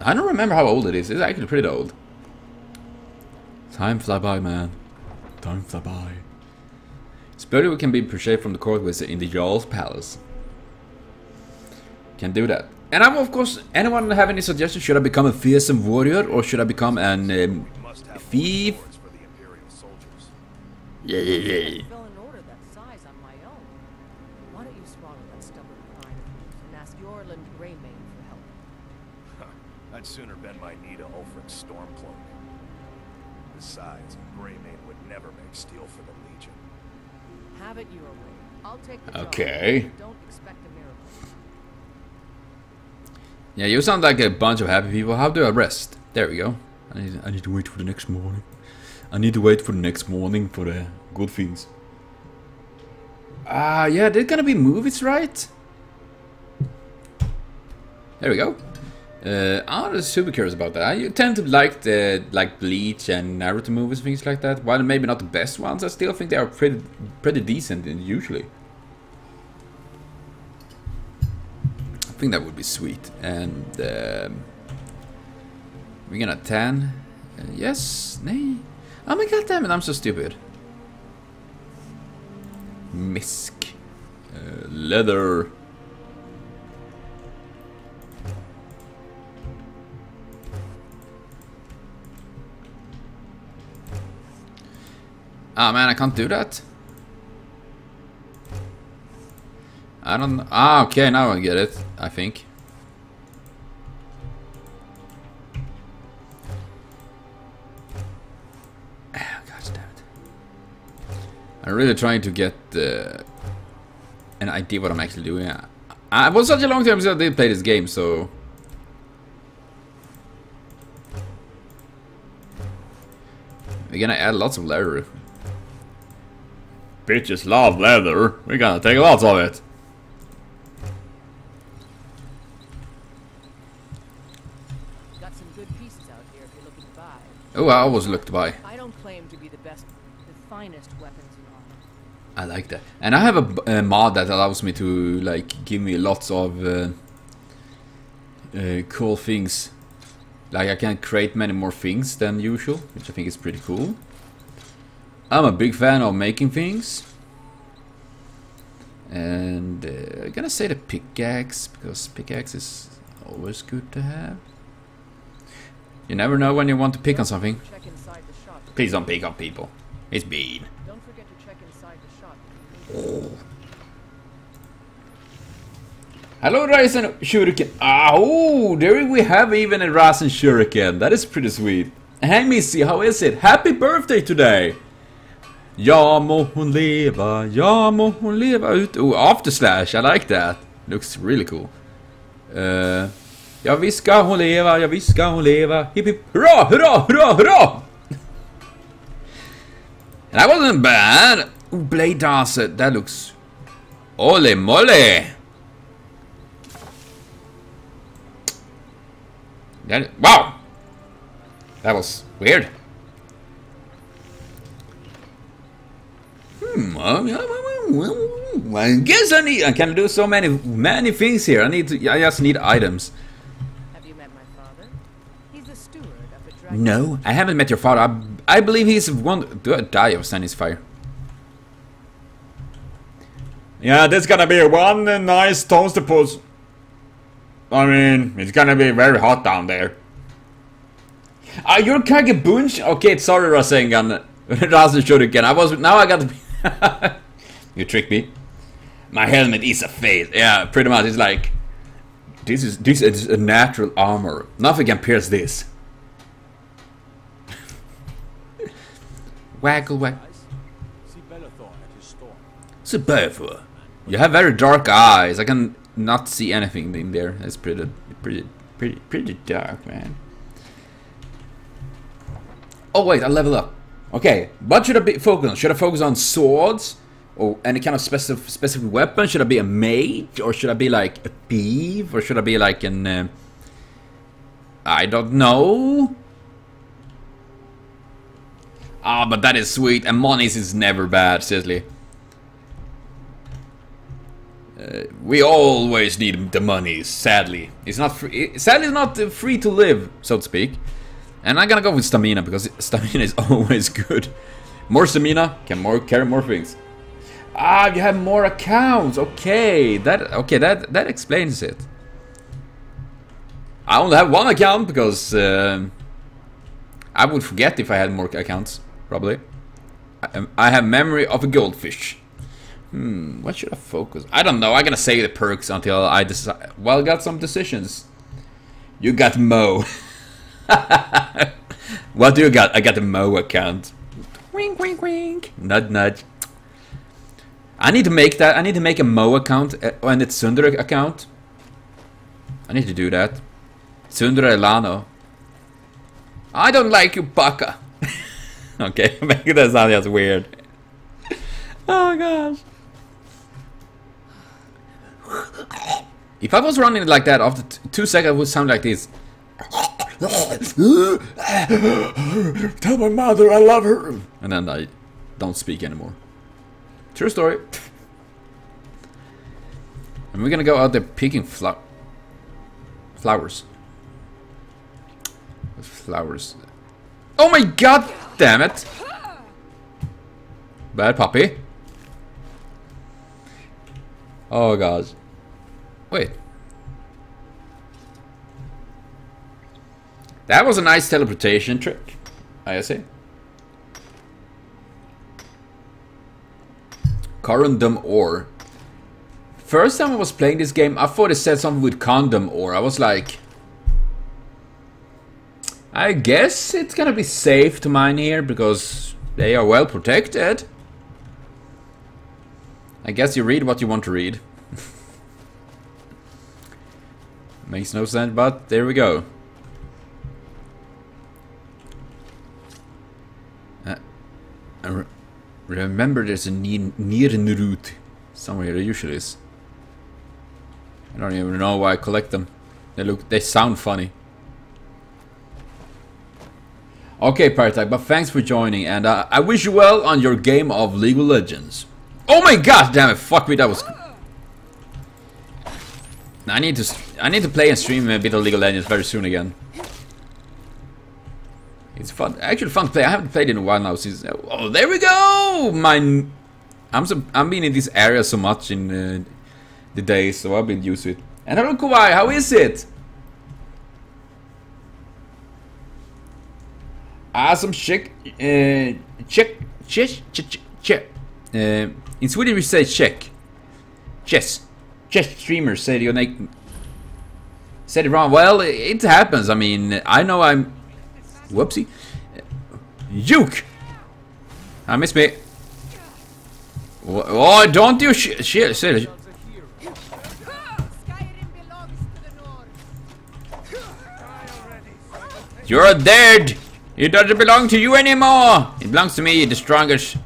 I don't remember how old it is. It's actually pretty old. Time fly by, man. Time fly by. Spirit can be purchased from the court wizard in the Jarl's Palace. can do that. And I'm of course, anyone have any suggestions? Should I become a fearsome warrior or should I become an um, thief? rewards for the Okay. but Don't expect a miracle. Yeah, you sound like a bunch of happy people. How do I rest? There we go. I need, I need to wait for the next morning. I need to wait for the next morning for the good things. Ah, yeah, there's gonna be movies, right? There we go. Uh, I'm not super curious about that. I tend to like the like Bleach and Naruto movies, things like that. While maybe not the best ones, I still think they are pretty pretty decent uh, usually. Think that would be sweet. And um, we're gonna 10. Uh, yes, nay. Oh my god damn it, I'm so stupid. Misk. Uh, leather. Ah man, I can't do that. I don't. Ah, okay, now I get it. I think. Ah, gosh damn it! I'm really trying to get uh, an idea what I'm actually doing. I, I was such a long time since I did play this game, so. We're gonna add lots of leather. Bitches love leather. We're gonna take lots of it. Got some good pieces out here if you're looking to buy. Oh, I always looked by. I don't claim to be the best, the finest weapons and armor. I like that. And I have a mod that allows me to like give me lots of uh, uh, cool things. Like I can create many more things than usual, which I think is pretty cool. I'm a big fan of making things. And uh, I'm gonna say the pickaxe, because pickaxe is always good to have. You never know when you want to pick on something. Check inside the shop. Please don't pick on people. It's mean. Don't forget to check inside the shop. if you need it. Hello Rasen Shuriken. Oh, there we have even a Rasen Shuriken. That is pretty sweet. Hey Missy, how is it? Happy birthday today! Ja må hon leva, ja må hon leva ut... Oh, after slash, I like that. Looks really cool. Uh, ja visst ska hon leva, ja visst ska hon leva. Hipp hipp, hurra, hurra, hurra, hurra! That wasn't bad. Oh, Blade Dancer, that looks... Ole mole! That, wow! That was weird. Hmm, well, I guess I need. I can do so many, many things here. I need to. I just need items. No, I haven't met your father. I, I believe he's one. Do I die of Sandy's fire? Yeah, there's gonna be one nice toaster pulse. I mean, it's gonna be very hot down there. Ah, you're Kagebunch? Okay, sorry, Rasengan. Rasen showed again. I was now. I got to be. you tricked me. My helmet is a face. Yeah, pretty much. It's like this is this is a natural armor. Nothing can pierce this. Waggle wag. See Bellathor. You have very dark eyes. I can not see anything in there. It's pretty, pretty, pretty, pretty dark, man. Oh wait, I level up. Okay, what should I be focus on? Should I focus on swords or any kind of specific specific weapon? Should I be a mage or should I be like a thief or should I be like an? Uh, I don't know. Ah, but that is sweet. And monies is never bad, seriously. Uh, we always need the money, sadly. It's not free. Sadly, it's not uh, free to live, so to speak. And I'm gonna go with stamina because stamina is always good. More stamina can more carry more things. Ah, you have more accounts. Okay, that okay that that explains it. I only have one account because um I would forget if I had more accounts, probably. I, I have memory of a goldfish. Hmm, what should I focus? I don't know. I'm gonna save the perks until I decide. Well, got some decisions. You got Mo. what do you got? I got the Mo account. Wink, wink, wink. Nudge, nudge. I need to make that. I need to make a Mo account uh, and it's Tsundere account. I need to do that. Tsundere Elano. I don't like you, Baka. okay, make that sound just weird. Oh gosh. If I was running it like that, after t- two seconds, it would sound like this. Tell my mother I love her. And then I don't speak anymore. True story. And we're gonna go out there picking flo- flowers. Flowers. Oh my god damn it! Bad puppy. Oh god. Wait. That was a nice teleportation trick, I say. Eh? Corundum ore. First time I was playing this game, I thought it said something with condom ore. I was like, I guess it's gonna be safe to mine here because they are well protected. I guess you read what you want to read. Makes no sense, but there we go. Uh, re remember there's a Nirnroot somewhere there usually is. I don't even know why I collect them. They look, they sound funny. Okay, Pyrotype, but thanks for joining, and uh, I wish you well on your game of League of Legends. Oh my god, damn it! Fuck me, that was. I need to. I need to play and stream a bit of League of Legends very soon again. It's fun, actually fun to play. I haven't played in a while now. Since oh, there we go. My, I'm so I'm been in this area so much in uh, the days, so I've been used to it. And hello, Kawhi, how is it? Awesome chick, uh, check, check, check, check. Uh, in Sweden we say check. Chess. Chess streamers said. Said it wrong. Well, it happens. I mean, I know I'm. Whoopsie. Juke! I miss me. Oh, don't you sh shit. Shit. Skyrim belongs to the North. You're dead! It doesn't belong to you anymore! It belongs to me, the strongest.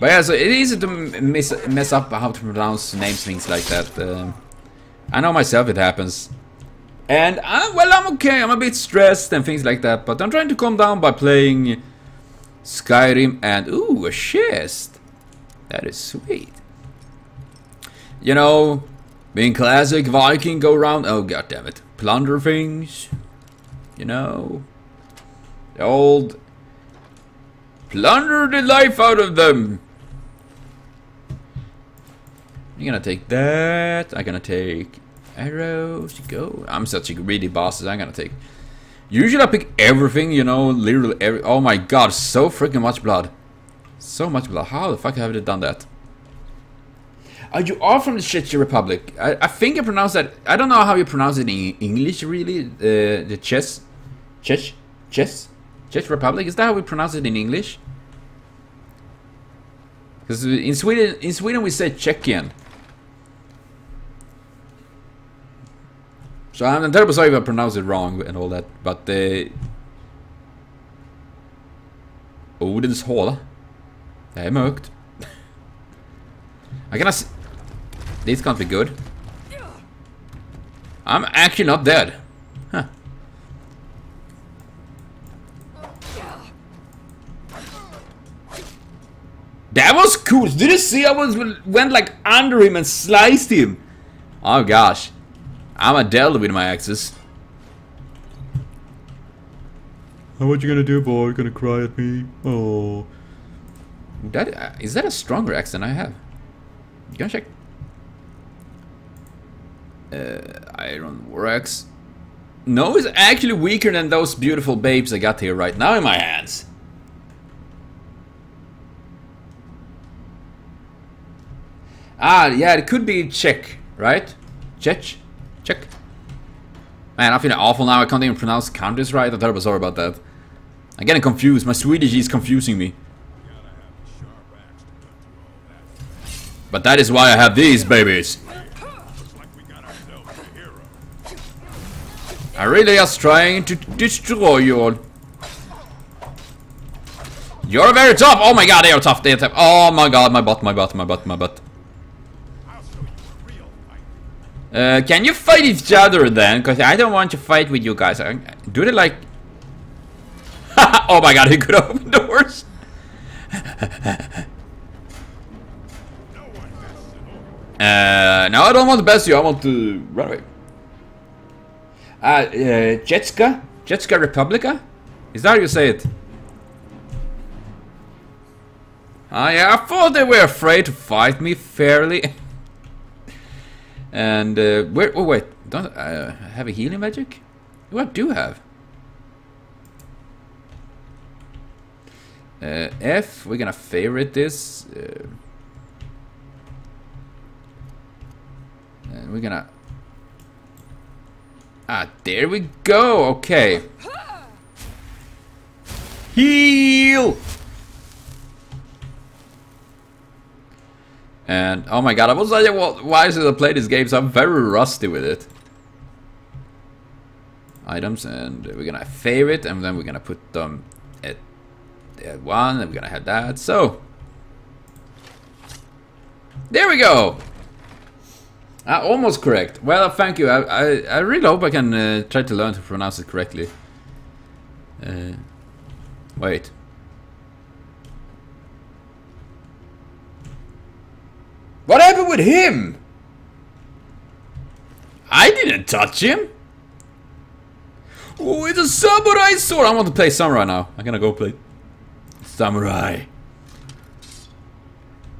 But yeah, so it is easy to m- miss, mess up how to pronounce names, things like that. Um, I know myself it happens. And, I, well, I'm okay, I'm a bit stressed and things like that, but I'm trying to calm down by playing Skyrim and, ooh, a chest. That is sweet. You know, being classic Viking go around, oh god damn it, plunder things. You know, the old plunder the life out of them. You're gonna take that. I'm gonna take arrows. Go. I'm such a greedy boss. I'm gonna take. Usually I pick everything. You know, literally every. Oh my god, so freaking much blood. So much blood. How the fuck have they done that? Uh, you are from the Czech Republic. I, I think I pronounce that. I don't know how you pronounce it in English, really. Uh, the chess, Czech, Czech, Czech Republic. Is that how we pronounce it in English? Because in Sweden, in Sweden we say Czechian. So I'm terribly sorry if I pronounce it wrong and all that, but uh, Odins håla. Det är mörkt. I can s This can't be good. I'm actually not dead. That was cool. Did you see I was went like under him and sliced him? Oh gosh. I'm a devil with my axes. Oh, what you gonna do, boy? You gonna cry at me? Oh. That uh, is that a stronger axe than I have? You gonna check? Uh, Iron Works. No, it's actually weaker than those beautiful babes I got here right now in my hands. Ah, yeah, it could be Czech, right? Czech? Czech? Man, I feel awful now. I can't even pronounce countries right. I'm terribly sorry about that. I'm getting confused. My Swedish is confusing me. But that is why I have these babies. I really just trying to destroy you all. You're very tough. Oh my god, they are tough. They are tough. Oh my god, my butt, my butt, my butt, my butt. Uh, can you fight each other then? Because I don't want to fight with you guys. Do they like... oh my god, he could open doors. uh, no, I don't want to best you. I want to run away. Uh, uh, Jetska? Jetska Republica? Is that how you say it? I thought they were afraid to fight me fairly. and, uh, where, oh wait, don't uh, I have a healing magic? What I do have? Uh, F, we're gonna favorite this. Uh, and we're gonna... Ah, there we go, okay. Heal! And oh my god, I was like, well, why should I play this game? So I'm very rusty with it. Items, and we're gonna favorite, and then we're gonna put them at, at one, and we're gonna have that. So there we go. Uh, almost correct. Well, thank you. I, I, I really hope I can uh, try to learn to pronounce it correctly. Uh, wait. What happened with him? I didn't touch him. Oh, it's a samurai sword. I want to play samurai now. I'm gonna go play samurai.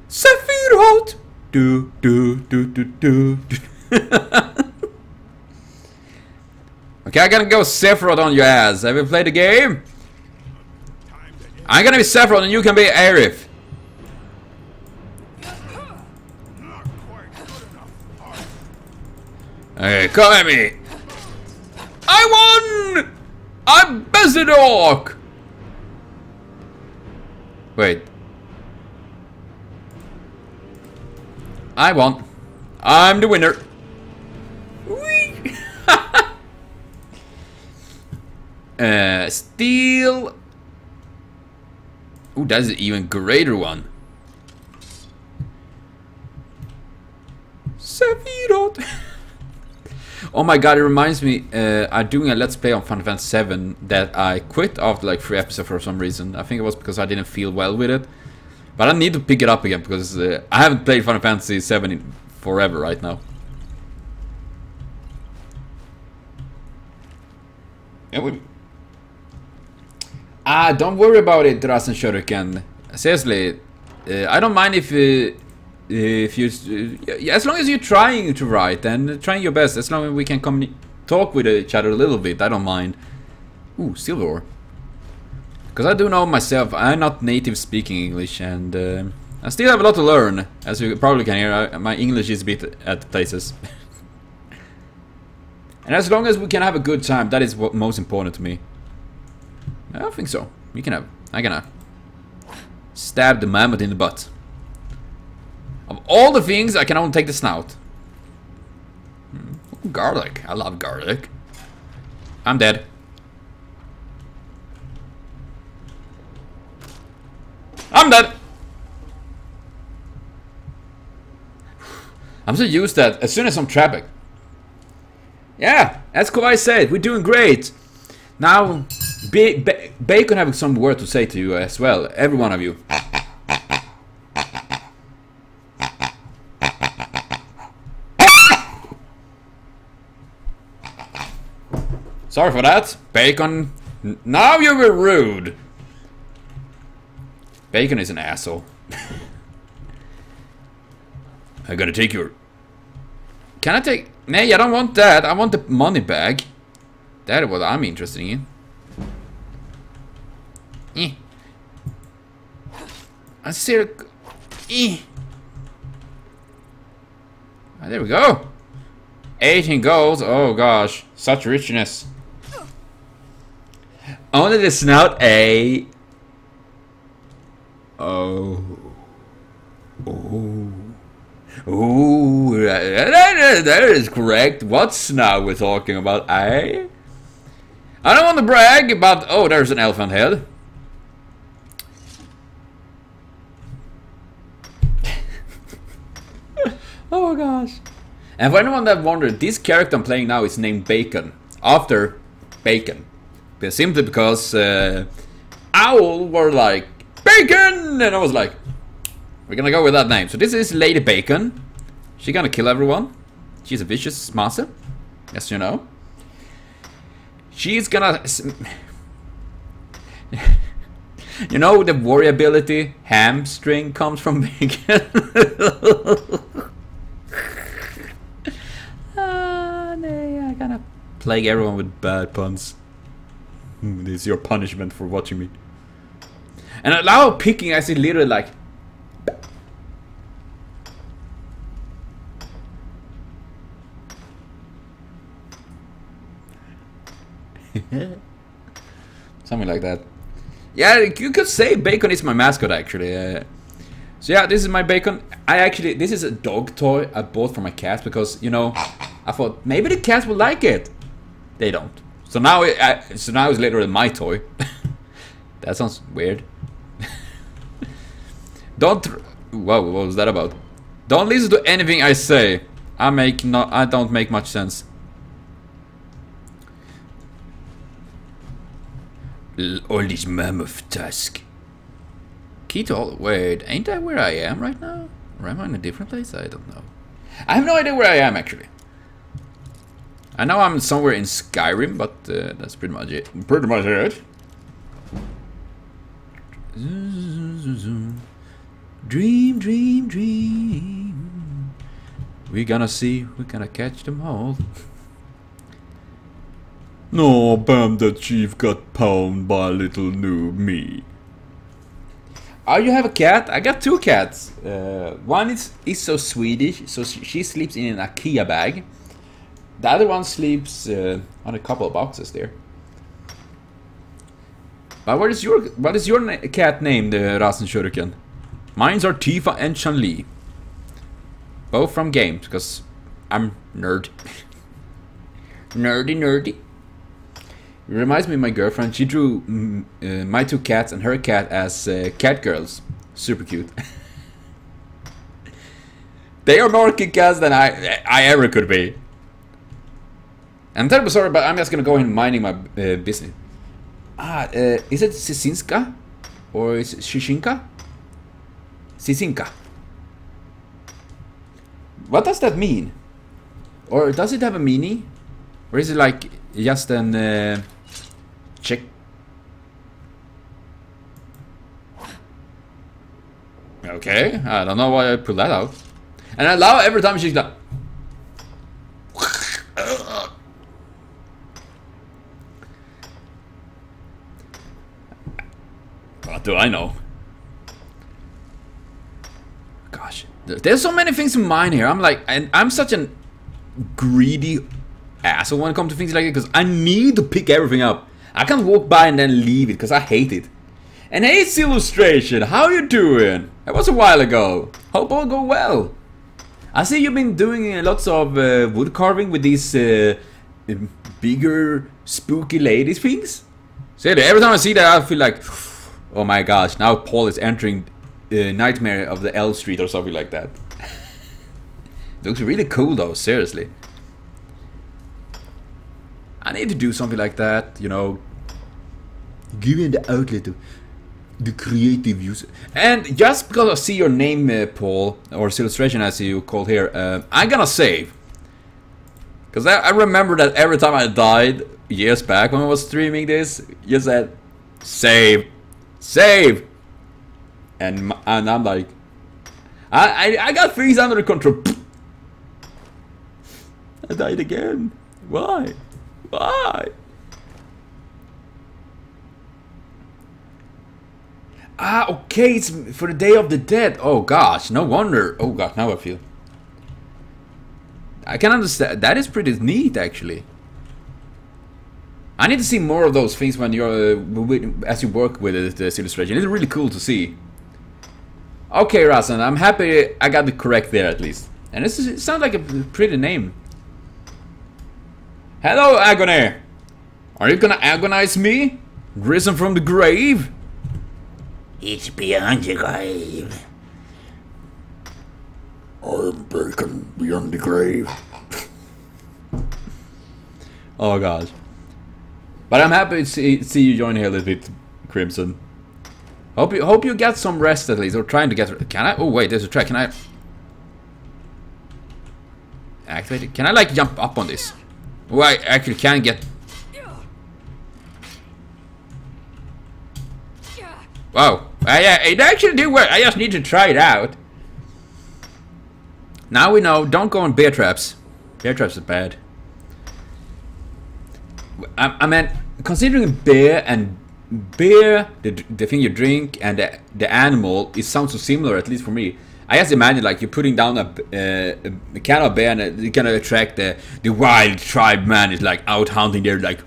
Sephiroth. Do do do do do. do. okay, I gotta go Sephiroth on your ass. Have you played the game? I'm gonna be Sephiroth and you can be Arif. Hey, come at me! I won! I'm Bezidok! Wait. I won. I'm the winner. Uh, steel. Ooh, that's an even greater one. Sephiroth. Oh my god, it reminds me, uh, I'm doing a Let's Play on Final Fantasy 7 that I quit after like 3 episodes for some reason. I think it was because I didn't feel well with it. But I need to pick it up again because uh, I haven't played Final Fantasy 7 in forever right now. Yeah, we... Ah, don't worry about it, Rasen Shuriken. Seriously, uh, I don't mind if uh, if you as long as you're trying to write and trying your best. As long as we can talk with each other a little bit i don't mind. Ooh silver ore because i do know myself i'm not native speaking english and uh, i still have a lot to learn. As you probably can hear I, my english is a bit at places. And as long as we can have a good time that is what most important to me. I don't think so. We can have i'm gonna stab the mammoth in the butt of all the things, I can only take the snout. Hmm. Garlic. I love garlic. I'm dead. I'm dead! I'm so used that as soon as I'm trapping. Yeah, as Kawhi said, we're doing great. Now, ba ba Bacon have some word to say to you as well, every one of you. Sorry for that. Bacon. Now you were rude. Bacon is an asshole. I gotta take your Can I take... Nay, I don't want that. I want the money bag. That is what I'm interested in. Eh. I see it. Eh. Ah, there we go. 18 gold. Oh gosh. Such richness. Only the snout A. Oh. Oh. Ooh, that, that- is correct. What snout we're talking about, eh? I don't want to brag, but oh, there's an elephant head. oh gosh. And for anyone that wondered, this character I'm playing now is named Bacon. After Bacon. Simply because uh, Owl were like, Bacon! And I was like, we're gonna go with that name. So this is Lady Bacon. She's gonna kill everyone. She's a vicious master. Yes, you know. She's gonna... you know the warrior ability? Hamstring comes from Bacon. Ah, nay, I gotta plague everyone with bad puns. Hmm, This is your punishment for watching me. And allow picking as it literally like Something like that. Yeah, you could say bacon is my mascot actually. Uh, so yeah, this is my bacon. I actually, this is a dog toy I bought for my cat because, you know, I thought maybe the cats will like it. They don't. So now, it, I, so now it's literally my toy. that sounds weird. don't, whoa, what was that about? Don't listen to anything I say. I make no, I don't make much sense. All this mammoth tusk. Key to all. Wait, ain't I where I am right now? Or am I in a different place? I don't know. I have no idea where I am actually. I know I'm somewhere in Skyrim, but uh, that's pretty much it. Pretty much it. Dream, dream, dream. We're gonna see. we're gonna catch them all. No, Bam the chief got pwned by little noob me. Oh, you have a cat? I got two cats. Uh, one is is so Swedish, so she, she sleeps in an IKEA bag. The other one sleeps uh, on a couple of boxes there. But what is your what is your na cat named, uh, Rasen Shuriken? Mine's are Tifa and Chun Li. Both from games, because I'm nerd. nerdy, nerdy. It reminds me of my girlfriend. She drew mm, uh, my two cats and her cat as uh, cat girls. Super cute. they are more kick-ass than I I ever could be. I'm terribly sorry, but I'm just gonna go in minding my uh, business. Ah, uh, is it Sisinska? Or is it Shishinka? Sisinka. What does that mean? Or does it have a meaning? Or is it like just an uh, check? Okay, I don't know why I pulled that out. And I love every time she's like. What do I know? Gosh, there's so many things in mind here. I'm like, and I'm such an greedy asshole when it comes to things like that because I need to pick everything up. I can't walk by and then leave it because I hate it. And hey, it's illustration. How you doing? That was a while ago. Hope all go well. I see you've been doing uh, lots of uh, wood carving with these uh, bigger spooky ladies things. Yeah, every time I see that, I feel like, oh my gosh, now Paul is entering uh, Nightmare of the Elm Street or something like that. Looks really cool though, seriously. I need to do something like that, you know. Giving the outlet to the creative use. And just because I see your name, uh, Paul, or illustration as you call here, uh, I'm gonna save. Because I, I remember that every time I died years back when I was streaming this, you said, save, save. And, and I'm like, I, I, I got things under control. I died again. Why? Why? Ah, okay, it's for the Day of the Dead. Oh gosh, no wonder. Oh gosh, now I feel. I can understand. That is pretty neat, actually. I need to see more of those things when you're uh, wi- as you work with it, this illustration. It's really cool to see. Okay, Rasan, I'm happy I got it correct there at least. And this is, it sounds like a pretty name. Hello, Agony. Are you gonna agonize me? Risen from the grave? It's beyond the grave. I'm bacon beyond the grave. Oh gosh. But I'm happy to see, see you join here a little bit, Crimson. Hope you hope you get some rest at least, or trying to get. Can I? Oh wait, there's a track. Can I activate it? Can I like jump up on this? Oh, I actually can get. Wow, I, uh, it actually do work. I just need to try it out. Now we know. Don't go on bear traps. Bear traps are bad. I, I mean, considering beer and beer, the, the thing you drink, and the, the animal, it sounds so similar, at least for me. I just imagine like you're putting down a, uh, a can of beer and it's gonna attract the the wild tribe man is like out hunting. They're like,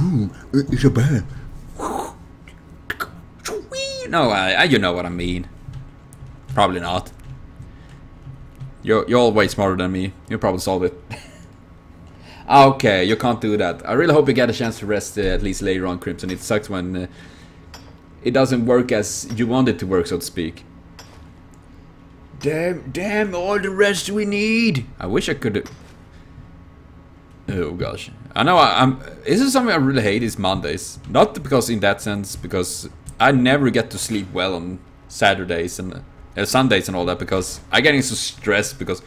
ooh, it's a bear. No, I, I, you know what I mean. Probably not. You're, you're all way smarter than me. You'll probably solve it. Okay, you can't do that. I really hope you get a chance to rest uh, at least later on, Crimson. It sucks when uh, it doesn't work as you want it to work, so to speak. Damn, damn, all the rest we need. I wish I could. Oh gosh, I know. I, I'm. This is something I really hate. Is Mondays. Not because in that sense, because I never get to sleep well on Saturdays and uh, Sundays and all that because I getting so stressed because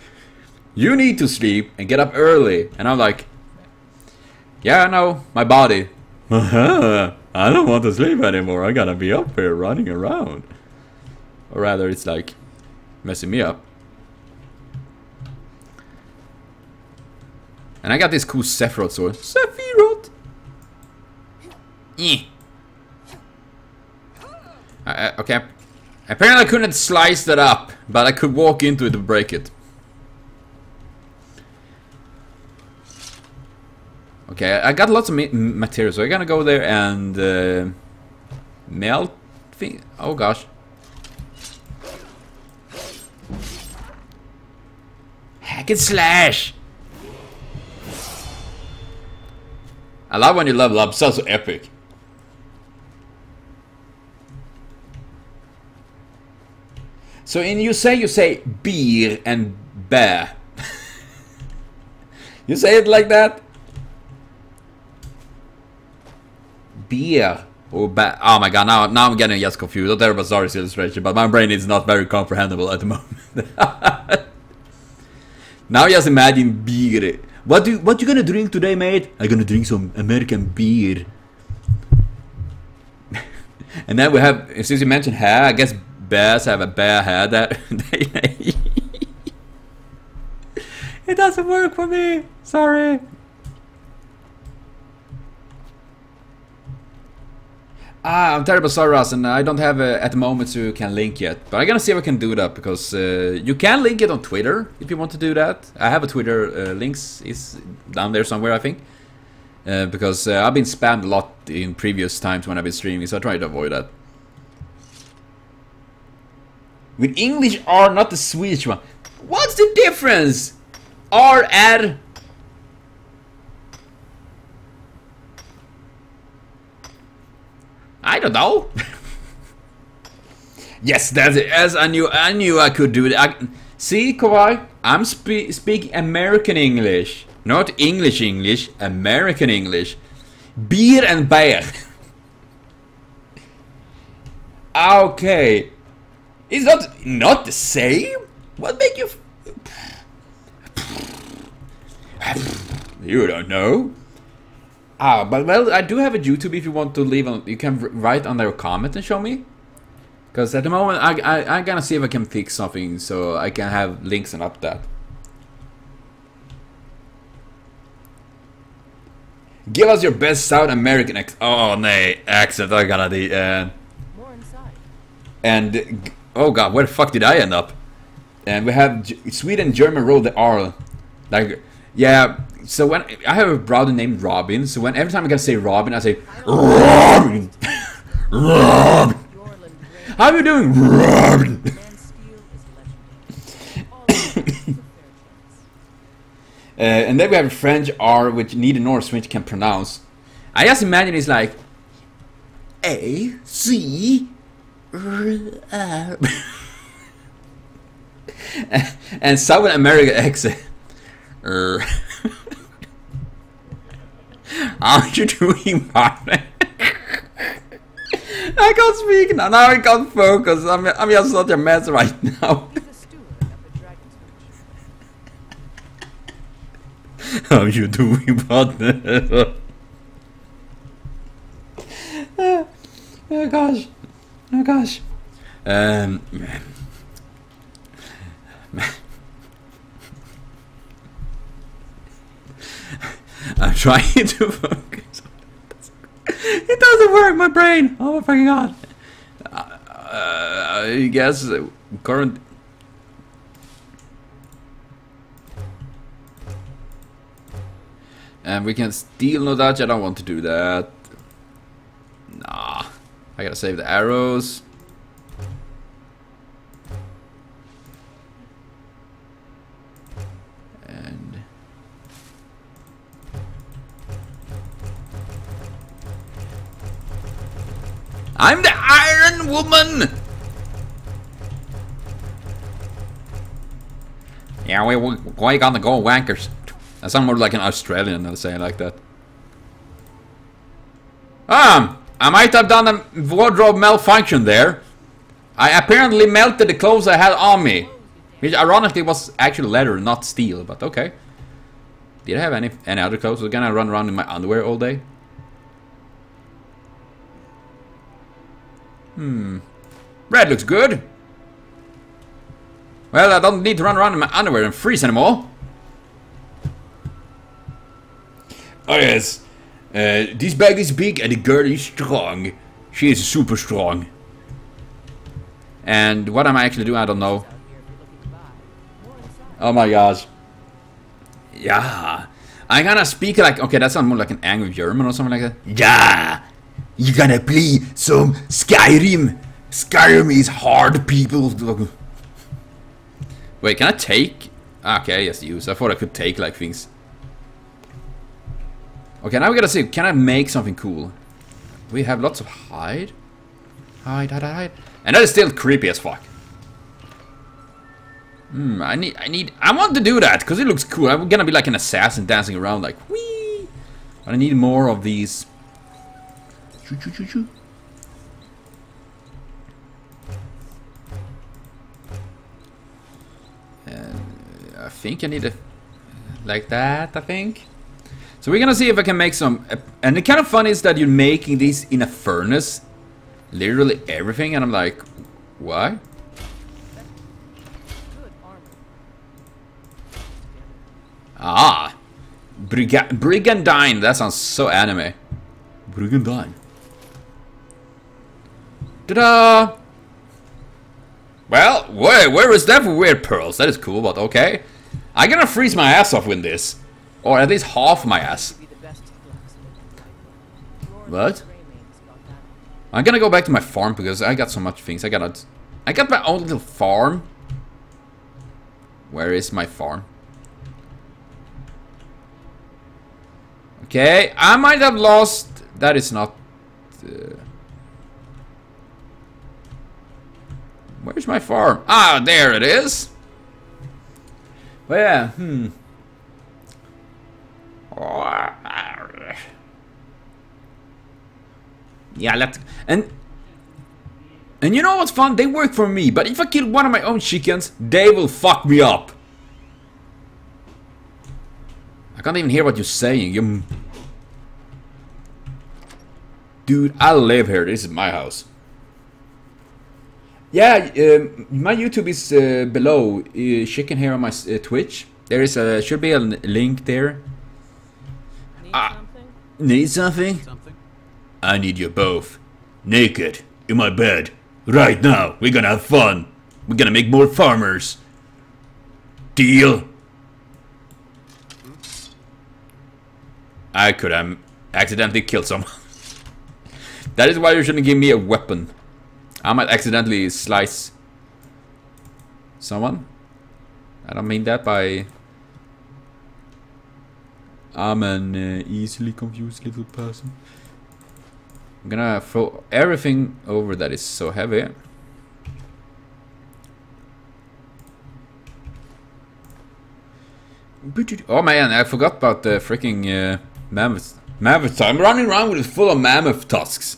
you need to sleep and get up early, and I'm like, yeah, I know, my body. I don't want to sleep anymore. I gotta be up here running around. Or rather, it's like messing me up. And I got this cool Sephiroth sword. Sephiroth! Eh. Okay. Apparently I couldn't slice that up, but I could walk into it and break it. Okay, I got lots of ma- material, so I'm gonna go there and uh, melt. Oh gosh. Hack and slash! I love when you level up, so epic. So in you say you say beer and bear. you say it like that? Beer oh, or bear. Oh my god, now now I'm getting just confused. That was Zari's illustration, but my brain is not very comprehensible at the moment. now just imagine beer. What do what you gonna drink today, mate? I'm gonna drink some American beer. and then we have since you mentioned hair, I guess bears have a bear hair that it doesn't work for me. Sorry. Ah, I'm terrible sorry, Russ, and I don't have a, at the moment so you can link yet. But I'm gonna see if I can do that because uh, you can link it on Twitter if you want to do that. I have a Twitter uh, links is down there somewhere, I think. Uh, because uh, I've been spammed a lot in previous times when I've been streaming, so I try to avoid that. With English R, not the Swedish one. What's the difference? R, R. I don't know. yes, that's it. As I knew, I knew I could do it. I, see, Kawhi, I'm spe speaking American English, not English English, American English. Beer and bear. okay, it's not not the same. What make you? you don't know. Ah, but well, I do have a YouTube if you want to leave on. You can write under a comment and show me. Because at the moment, I, I, I'm gonna see if I can fix something so I can have links and up that. Give us your best South American ex- Oh, nej. Accent, I gotta the, uh, More inside. And, oh god, where the fuck did I end up? And we have J- Sweden, German roll the R. Like, yeah, so when, I have a brother named Robin, so when every time I gotta say Robin, I say, Robin! Robin! How you doing, Robin? A. Uh, and then we have French R, which neither nor Switch can pronounce. I just imagine it's like A C R R. and South America accent. Er. How you doing, partner? I can't speak now. Now I can't focus. I'm, I'm just such a mess right now. He's a steward of the Dragon's Reach. How you doing, partner? Oh gosh. Oh gosh. Um. I'm trying to focus. It doesn't work, my brain. Oh my fucking god. Uh, I guess current. And we can steal no dodge. I don't want to do that. Nah. I gotta save the arrows. I'm the Iron Woman. Yeah, we we, we gonna go wankers. That sounds more like an Australian than saying like that. Um, I might have done a wardrobe malfunction there. I apparently melted the clothes I had on me. Which ironically was actually leather, not steel, but okay. Did I have any any other clothes? Was I gonna run around in my underwear all day? Hmm. Red looks good. Well, I don't need to run around in my underwear and freeze anymore. Oh yes. Uh, this bag is big and the girl is strong. She is super strong. And what am I actually doing? I don't know. Out here if you're looking to buy. More inside. Oh my gosh. Yeah. I'm gonna speak like okay, that sounds more like an angry German or something like that. Yeah. You gonna play some Skyrim. Skyrim is hard, people. Wait, can I take? Okay, yes, use. I thought I could take like things. Okay, now we gotta see. Can I make something cool? We have lots of hide. Hide, hide, hide. And that is still creepy as fuck. Hmm, I need, I need, I want to do that because it looks cool. I'm gonna be like an assassin dancing around like whee. But I need more of these. Choo, choo, choo, choo. And I think I need a like that. I think. So we're gonna see if I can make some. And the kind of fun is that you're making these in a furnace, literally everything, and I'm like, why? Ah, Briga Brigandine. That sounds so anime. Brigandine. Ta-da! Well, where, where is that weird pearls? That is cool, but okay. I'm gonna freeze my ass off with this. Or at least half my ass. What? I'm gonna go back to my farm because I got so much things. I got I got my own little farm. Where is my farm? Okay, I might have lost. That is not. Uh, where's my farm? Ah, there it is. Well, yeah. Hmm. Yeah, let's and and you know what's fun? They work for me, but if I kill one of my own chickens, they will fuck me up. I can't even hear what you're saying. You, dude, I live here. This is my house. Yeah, um, my YouTube is uh, below. Uh, chicken here on my uh, Twitch. There is a should be a link there. Need Ah. something? Need something? Something? I need you both. Naked. In my bed. Right now. We're gonna have fun. We're gonna make more farmers. Deal? I could have accidentally killed someone. that is why you shouldn't give me a weapon. I might accidentally slice someone. I don't mean that by... I'm an uh, easily confused little person. I'm gonna throw everything over that is so heavy. Oh man, I forgot about the freaking uh, mammoth. Mammoth. I'm running around with it full of mammoth tusks.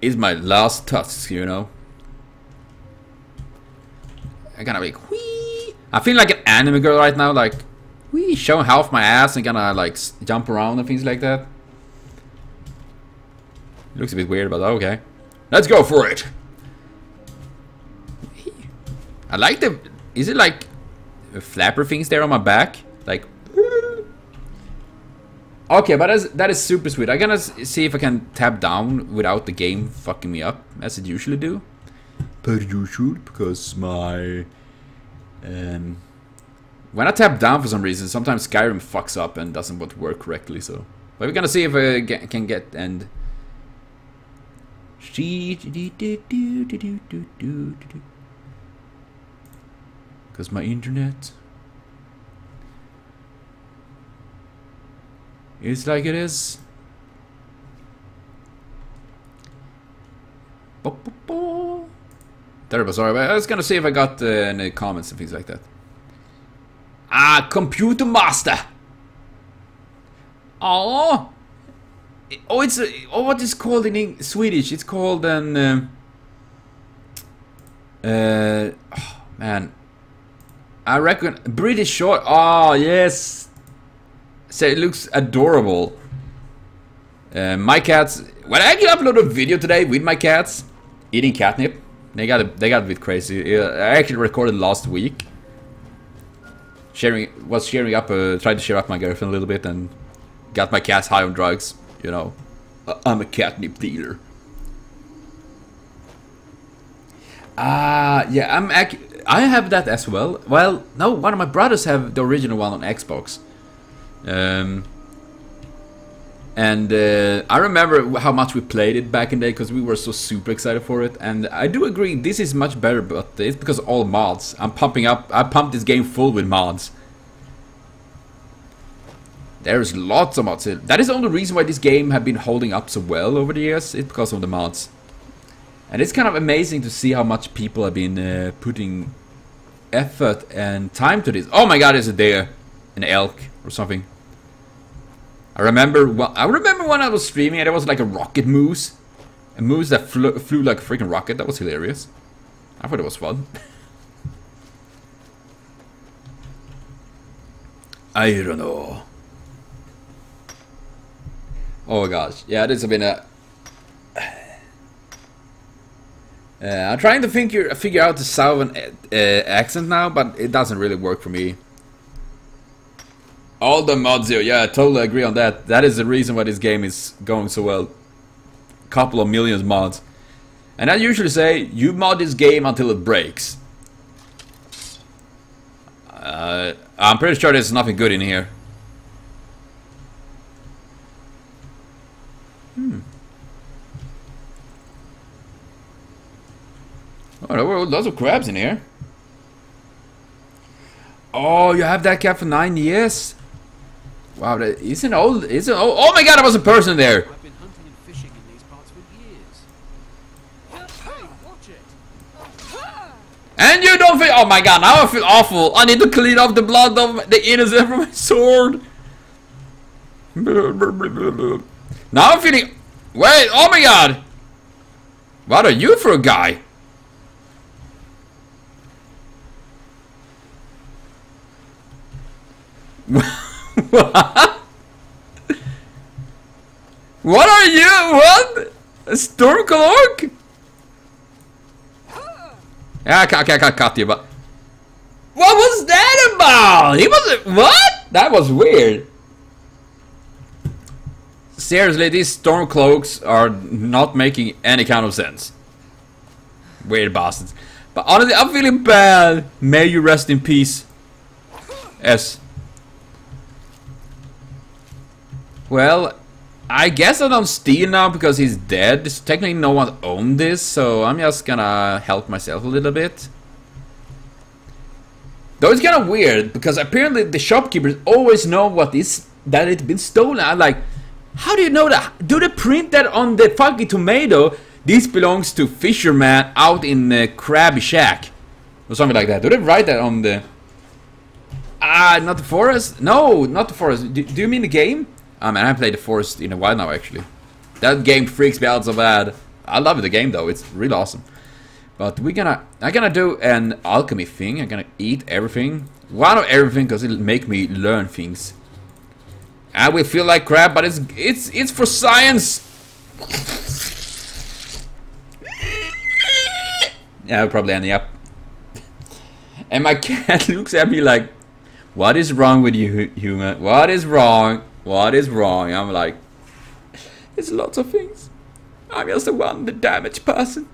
Is my last tusks, you know. I'm gonna be whee. I feel like an anime girl right now, like whee, showing half my ass and gonna like jump around and things like that. Looks a bit weird, but okay. Let's go for it. I like the. Is it like flapper things there on my back? Like. Okay, but that is super sweet. I'm gonna see if I can tap down without the game fucking me up, as it usually do. Per usual, because my... Um, When I tap down for some reason, sometimes Skyrim fucks up and doesn't want to work correctly. So, but we're gonna see if I get, can get and. Because my internet is like it is. Terrible, sorry, but I was gonna see if I got uh, any comments and things like that. Ah, computer master. Oh, oh, it's a, oh, what is called in Eng- Swedish? It's called an. Um, uh, oh, man, I reckon British short. Oh yes, so it looks adorable. Uh, my cats. Well, I actually uploaded a video today with my cats eating catnip. They got a, they got a bit crazy. Uh, I actually recorded last week sharing was sharing up uh, tried to share up my girlfriend a little bit and got my cats high on drugs you know Uh, i'm a catnip dealer ah yeah i'm i have that as well well no one of my brothers have the original one on xbox um and uh, I remember how much we played it back in the day because we were so super excited for it. And I do agree, this is much better, but it's because all mods. I'm pumping up, I pumped this game full with mods. There's lots of mods. That is the only reason why this game have been holding up so well over the years. It's because of the mods. And it's kind of amazing to see how much people have been uh, putting effort and time to this. Oh my god, there's a deer. An elk or something? I remember. wh- I remember when I was streaming, and was like a rocket moose, a moose that flew, flew like a freaking rocket. That was hilarious. I thought it was fun. I don't know. Oh gosh, yeah, this has been a. Uh, I'm trying to think, figure out the southern uh, accent now, but it doesn't really work for me. All the mods here, yeah, I totally agree on that. That is the reason why this game is going so well. Couple of millions mods. And I usually say, you mod this game until it breaks. Uh, I'm pretty sure there's nothing good in here. Hmm. Oh, there were lots of crabs in here. Oh, you have that cat for nine years? Wow, that isn't old. Isn't old. Oh my god, there was a person there. I've been hunting and fishing in these parts for years. Hey, watch it! And you don't feel. Oh my god, now I feel awful. I need to clean off the blood of the innocent from my sword. Now I'm feeling. Wait, oh my god. What are you for a guy? what? Are you? What? A Stormcloak? Yeah, I ca- I can't cut you, but what was that about? He wasn't. What? That was weird. seriously, these Stormcloaks are not making any kind of sense. Weird bastards. But honestly, I'm feeling bad. May you rest in peace. S. Well, I guess I don't steal now because he's dead. Technically, no one owned this, so I'm just gonna help myself a little bit. Though it's kind of weird because apparently the shopkeepers always know what is that it's been stolen. I'm like, how do you know that? Do they print that on the fucking tomato? This belongs to fisherman out in the Krabby Shack or something like that. Do they write that on the? Ah, not the forest. No, not the forest. Do, do you mean the game? Ah man, I played the forest in a while now actually. That game freaks me out so bad. I love the game though. It's really awesome. But we're gonna, I'm gonna do an alchemy thing. I'm gonna eat everything. One of everything because it'll make me learn things. I will feel like crap, but it's it's it's for science. yeah, I'll probably end up. And my cat looks at me like, "What is wrong with you, human? What is wrong? What is wrong?" I'm like, "It's lots of things. I'm just the one, the damaged person."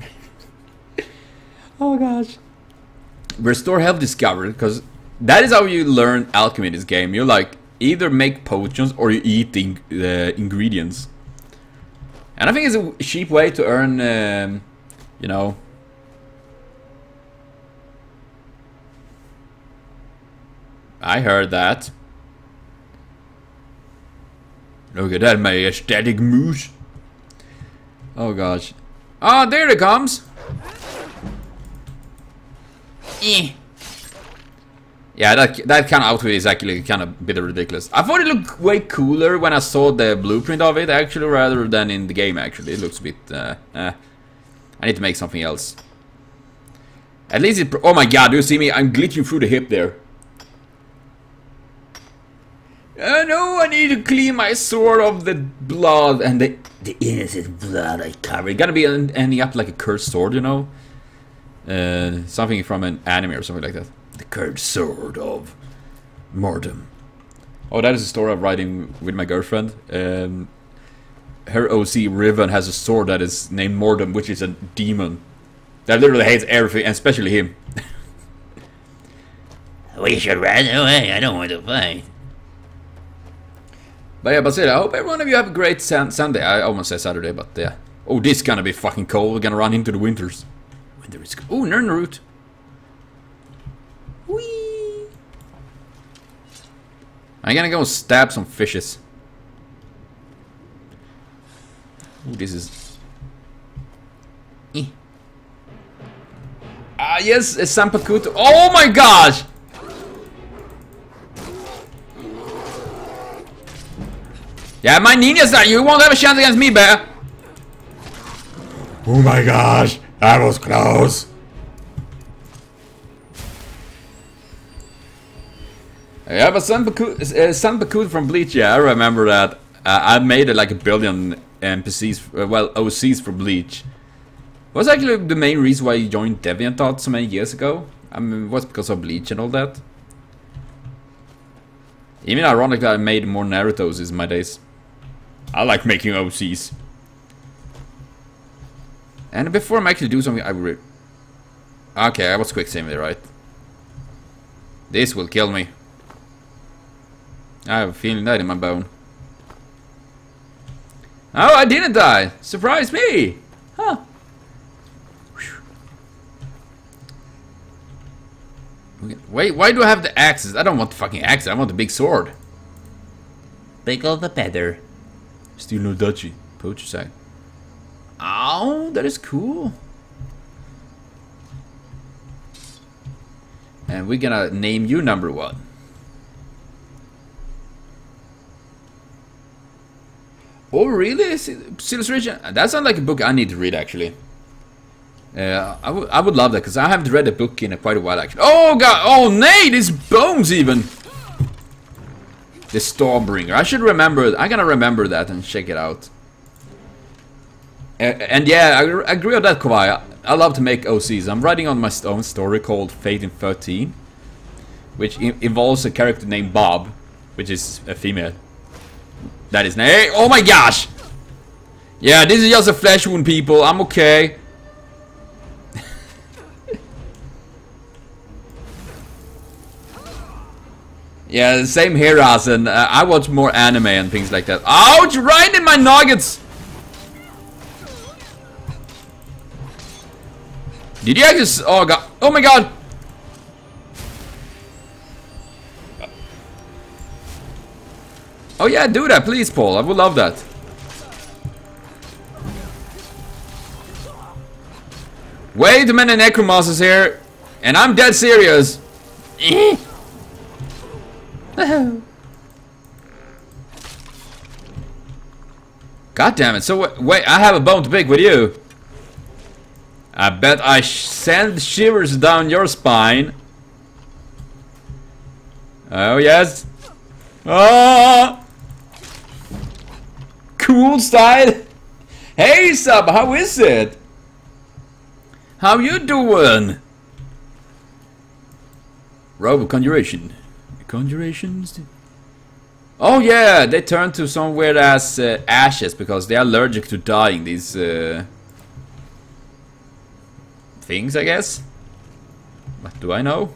oh gosh. Restore health discovered because that is how you learn alchemy in this game. You're like either make potions or you eat the ing- the ingredients. And I think it's a cheap way to earn, um, you know. I heard that. Look at that, my aesthetic moose. Oh gosh. Ah, there it comes. Eh. Yeah, that that kind of outfit is actually kind of a bit ridiculous. I thought it looked way cooler when I saw the blueprint of it, actually, rather than in the game. Actually, it looks a bit. Uh, eh. I need to make something else. At least it. Oh my god! Do you see me? I'm glitching through the hip there. Uh, no, I need to clean my sword of the blood and the the innocent blood I carry. Gotta be ending up like a cursed sword, you know. Uh, something from an anime or something like that. The cursed sword of Mordum. Oh, that is a story I'm writing with my girlfriend. Um, her OC Riven has a sword that is named Mordum, which is a demon that literally hates everything, especially him. We should run away. I don't want to fight. But yeah, but I hope every one of you have a great sun Sunday. I almost said Saturday, but yeah. Oh, this is gonna be fucking cold. We're gonna run into the winters. Winter is. Oh, Nirnroot. Whee! I'm gonna go stab some fishes. Oh, this is. Eh. Ah, yes, Zanpakuto. Oh my gosh! Yeah, my Nina's that you won't have a chance against me, bear. Oh my gosh, that was close. Yeah, but Sanbaku, uh, Sanbaku from Bleach, yeah, I remember that. Uh, I made uh, like a billion NPCs, uh, well, OCs for Bleach. Was actually the main reason why I joined DeviantArt so many years ago. I mean, it was because of Bleach and all that. Even ironically, I made more Naruto's in my days. I like making OCs. And before I'm actually do something, I will... Okay, I was quick saving it, right? This will kill me. I have a feeling that in my bone. Oh, I didn't die! Surprise me! Huh. Okay, Wait, why do I have the axes? I don't want the fucking axe, I want the big sword. Biggle the better. Still no duchy. Poacher side. Oh, that is cool. And we're gonna name you number one. Oh, really? Silver's Ridge? That sounds like a book I need to read, actually. Uh, I would I would love that, because I haven't read a book in a quite a while, actually. Oh, God! Oh, nay! These bones, even! The Stormbringer. I should remember. I'm gonna remember that and check it out. Uh, and yeah, I, I agree with that, Kawhi. I, I love to make OCs. I'm writing on my own story called Fate in 13, which in- involves a character named Bob, which is a female. That is nay. Oh my gosh! Yeah, this is just a flesh wound, people. I'm okay. Yeah, same here, Asen. Uh, I watch more anime and things like that. Ouch! Right in my nuggets! Did you actually... Oh god. Oh my god! Oh yeah, do that, please, Paul. I would love that. Way too many necromancers here, and I'm dead serious. God damn it! So wait, I have a bone to pick with you. I bet I sh send shivers down your spine. Oh yes. Ah. Cool style. Hey sub, how is it? How you doing? Robo conjuration. Conjurations? Oh yeah, they turn to some weird ass uh, ashes because they're allergic to dying. These uh, things, I guess. What do I know?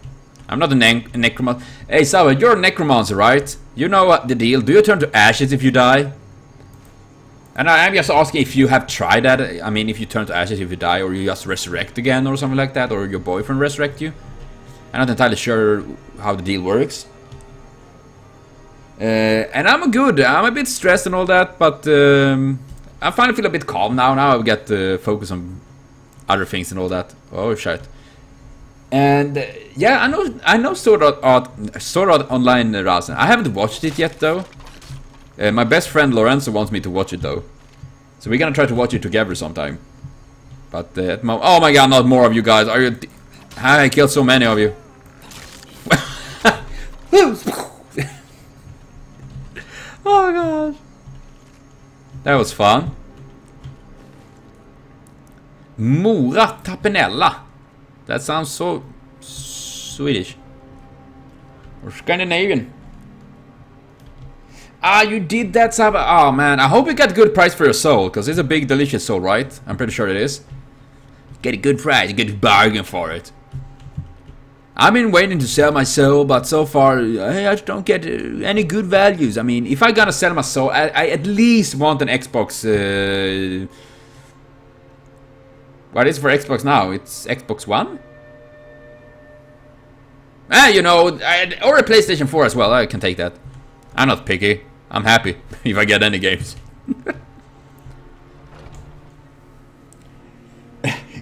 I'm not a ne necromancer. Hey, Saba, you're a necromancer, right? You know what the deal. Do you turn to ashes if you die? And I, I'm just asking if you have tried that. I mean, if you turn to ashes if you die, or you just resurrect again, or something like that, or your boyfriend resurrect you. I'm not entirely sure how the deal works. Uh, and I'm good. I'm a bit stressed and all that, but um, I finally feel a bit calm now. Now I get uh, focus on other things and all that. Oh shit. And uh, yeah, I know, I know Sword Art, Art, Sword Art Online, uh, Rasen. I haven't watched it yet though. Uh, my best friend Lorenzo wants me to watch it though, so we're gonna try to watch it together sometime. But uh, at oh my god, not more of you guys! Are you? I killed so many of you. oh god, that was fun. Mora Tapinella. That sounds so Swedish or Scandinavian. Ah, you did that, Saba. Oh man, I hope you got a good price for your soul, because it's a big, delicious soul, right? I'm pretty sure it is. Get a good price, get a bargain for it. I've been waiting to sell my soul, but so far I don't get uh, any good values. I mean, if I gotta sell my soul, I, I at least want an Xbox. Uh, what is for Xbox now? It's Xbox One. Ah, you know, I, or a PlayStation 4 as well. I can take that. I'm not picky. I'm happy if I get any games.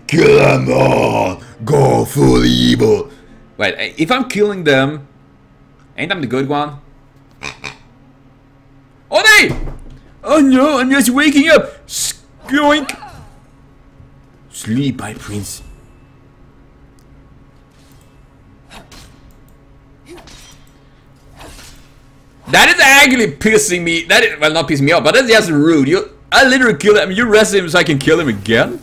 Kill them all! Go full evil! Wait, eh, if I'm killing them, ain't I'm the good one? Oh, they! Oh no, I'm just waking up! Skoink! Sleep, my prince. That is actually pissing me. That is, well, not pissing me off, but that's just rude. You, I literally killed him. You rest him so I can kill him again?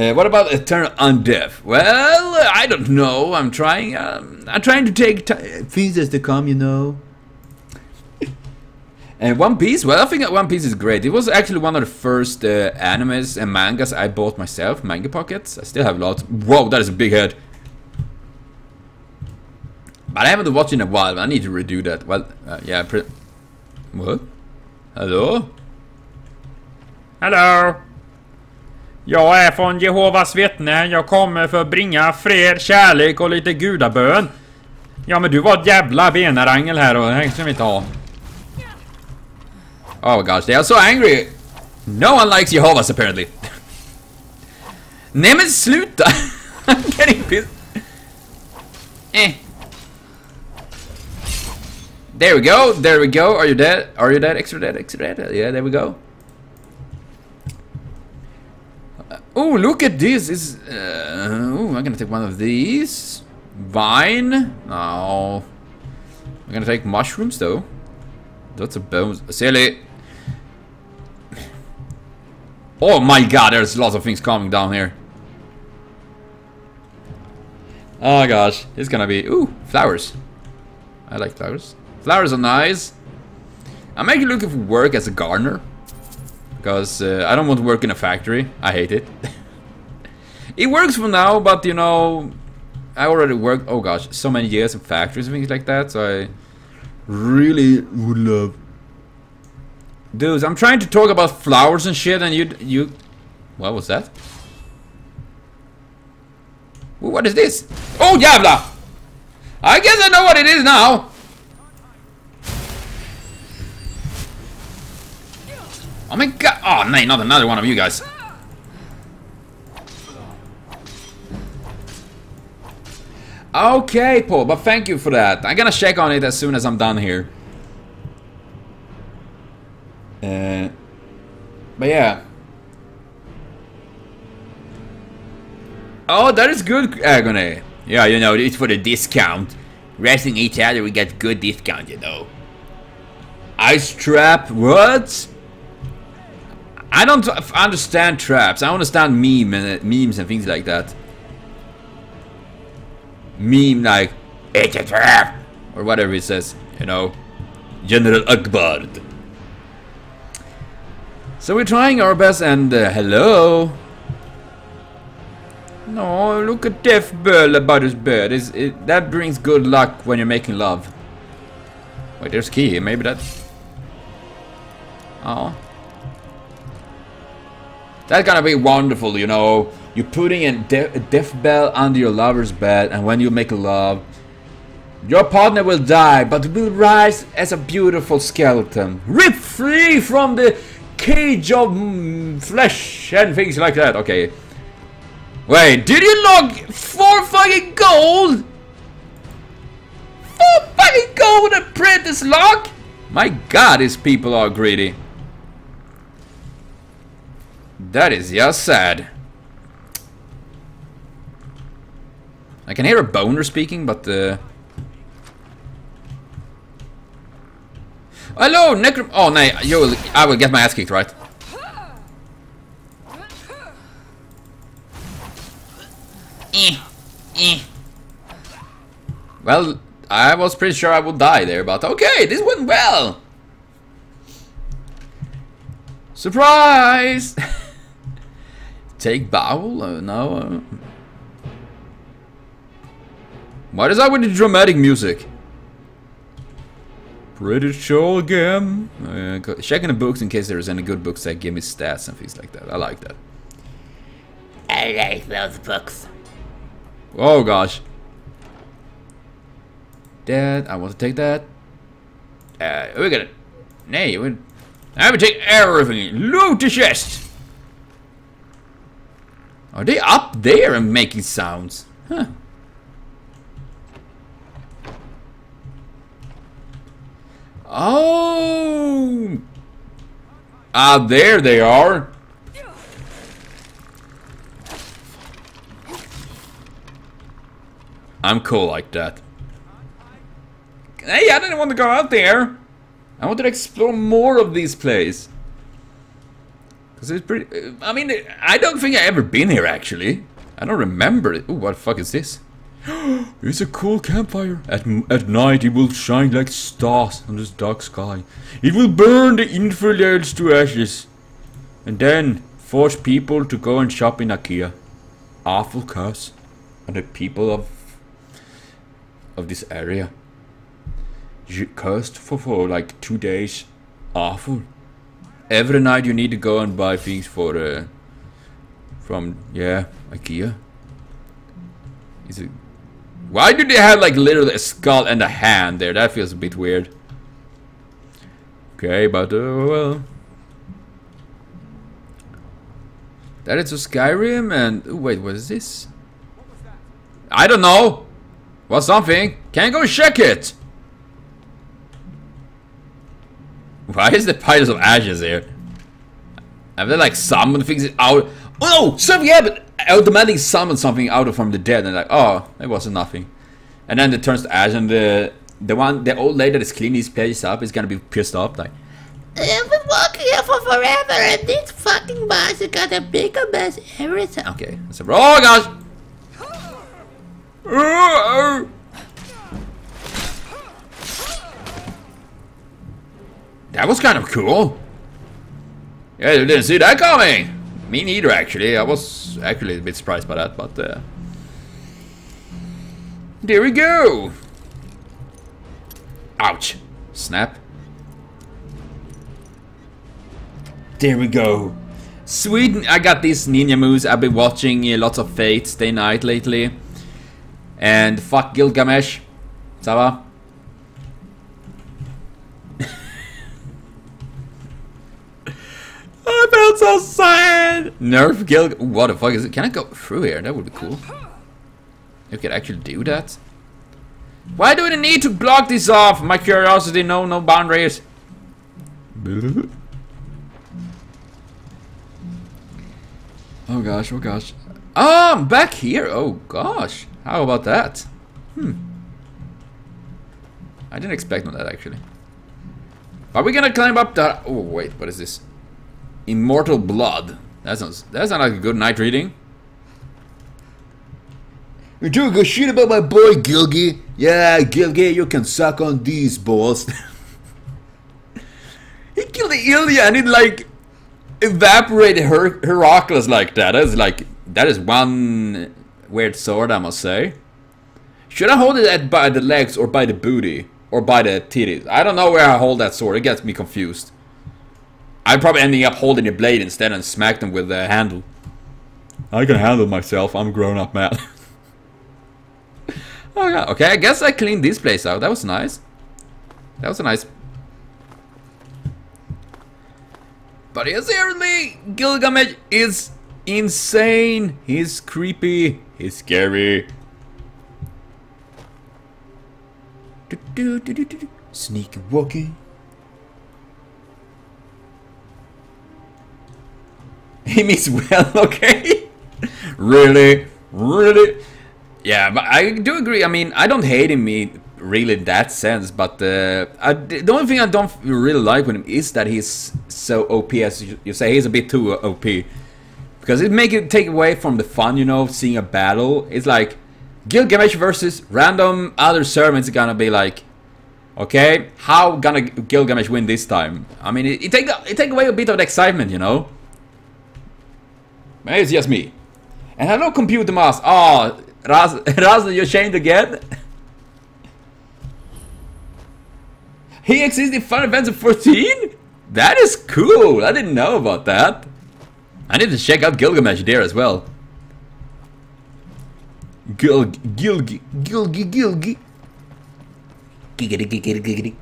Uh, what about Eternal Undeath? Well, I don't know. I'm trying. Um, I'm trying to take things as they come, you know. And One Piece. Well, I think One Piece is great. It was actually one of the first uh, animes and mangas I bought myself. Manga pockets. I still have lots. Whoa, that is a big head. But I haven't watched in a while. I need to redo that. Well, uh, yeah. What? Hello? Hallå! Jag är från Jehovas vittne. Jag kommer för att bringa fred, kärlek och lite gudabön. Ja men du var ett jävla benarangel här och det ska vi inte ha. Oh gosh, they are so angry. No one likes Jehovas apparently. Nej men sluta! I'm getting pissed. Eh. There we go, there we go. Are you dead? Are you dead? Extra dead, extra dead. Yeah, there we go. Oh, look at this. Is uh, oh, I'm gonna take one of these. Vine. No. I'm gonna take mushrooms though. That's a bones. Silly. Oh my god, there's lots of things coming down here. Oh gosh, it's gonna be ooh flowers. I like flowers. Flowers are nice. I'm actually looking for work as a gardener because uh, I don't want to work in a factory. I hate it. it works for now, but you know, I already worked. Oh gosh, so many years in factories and things like that. So I really would love. Dudes, I'm trying to talk about flowers and shit, and you you. What was that? What is this? Oh, jävla! I guess I know what it is now. Oh my god! Oh, no, not another one of you guys. Okay, Paul, but thank you for that. I'm gonna check on it as soon as I'm done here. Uh, but yeah. Oh, that is good, Agony. Yeah, you know, it's for the discount. Resting each other, we get good discount, you know. Ice trap, what? I don't understand traps. I understand meme and, memes and things like that. Meme like, it's a trap! Or whatever it says, you know. General Ackbar. So we're trying our best and uh, hello. No, look at Death bird about his bed. Is it that brings good luck when you're making love? Wait, there's key. Maybe that's. Oh. That's gonna be wonderful, you know. You're putting a, de a death bell under your lover's bed, and when you make love, your partner will die, but will rise as a beautiful skeleton, ripped free from the cage of mm, flesh and things like that. Okay. Wait, did you log four fucking gold? Four fucking gold apprentice log? My god, these people are greedy. That is just sad. I can hear a boner speaking, but uh Hello, Necrom- Oh, no, you I will get my ass kicked, right? Eh, eh. Well, I was pretty sure I would die there, but okay, this went well! Surprise! Take bowel? Uh, no. Uh. What is that with the dramatic music? Pretty sure again. Uh, checking the books in case there's any good books that give me stats and things like that. I like that. I like those books. Oh gosh. Dad, I want to take that. Uh, we got it. Nay, we. I will take everything. Loot the chest. Are they up there and making sounds? Huh. Oh. Ah, there they are. I'm cool like that. Hey, I didn't want to go out there. I wanted to explore more of this place. Cause it's pretty. uh, I mean, I don't think I ever been here actually. I don't remember it. Ooh, what the fuck is this? it's a cool campfire. At at night, it will shine like stars on this dark sky. It will burn the infidels to ashes, and then force people to go and shop in IKEA. Awful curse on the people of of this area. You cursed for, for like two days. Awful. Every night you need to go and buy things for uh, from yeah IKEA. Is it? Why do they have like literally a skull and a hand there? That feels a bit weird. Okay, but uh, well. That is a Skyrim and ooh, wait, what is this? I don't know. What's something? Can't go check it. Why is the piles of ashes here? Have they like summoned things out? Oh no! Something happened! Automatically summoned something out of from the dead and like, oh, it wasn't nothing. And then it turns to ash and the the one the old lady that is cleaning this place up is gonna be pissed off like I've been walking here for forever and this fucking boss has got a bigger mess every time. Okay. That's a oh gosh! Uh, uh. That was kind of cool. Yeah, you didn't see that coming. Me neither, actually. I was actually a bit surprised by that, but uh, there we go. Ouch! Snap. There we go. Sweden, I got these ninja moves. I've been watching uh, lots of Fate Stay Night lately. And fuck Gilgamesh. Ça va? I felt so sad! Nerf Gil- What the fuck is it? Can I go through here? That would be cool. You could actually do that? Why do we need to block this off? My curiosity know no boundaries. Oh gosh, oh gosh. Oh, I'm back here. Oh gosh. How about that? Hmm. I didn't expect that actually. Are we gonna climb up that? Oh wait, what is this? Immortal blood. That sounds. That sounds like a good night reading. You doing good shit about my boy Gilgy? Yeah, Gilgy, you can suck on these balls. He killed Ilya and it like evaporated Her Heracles like that. That is like that is one weird sword, I must say. Should I hold it at by the legs or by the booty or by the titties? I don't know where I hold that sword. It gets me confused. I'm probably ending up holding the blade instead and smack them with the handle. I can handle myself. I'm a grown-up man. oh yeah. Okay, I guess I cleaned this place out. That was nice. That was a nice But seriously, Gilgamesh is insane. He's creepy. He's scary. Do, do, do. Sneaky walking. He means well, okay? really? Really? Yeah, but I do agree. I mean, I don't hate him in really that sense, but uh, I, the only thing I don't really like with him is that he's so OP, as you, you say. He's a bit too uh, OP. Because it make it take away from the fun, you know, seeing a battle. It's like Gilgamesh versus random other servants gonna be like, okay, how gonna Gilgamesh win this time? I mean, it, it take it take away a bit of the excitement, you know. Maybe it's just me. And hello, computer mask. Oh, Raz, Raz, you changed again. He exists in Final Fantasy 14? That is cool. I didn't know about that. I need to check out Gilgamesh there as well. Gil Gilgi Gilgi Gilgi. Giggity giggity giggity.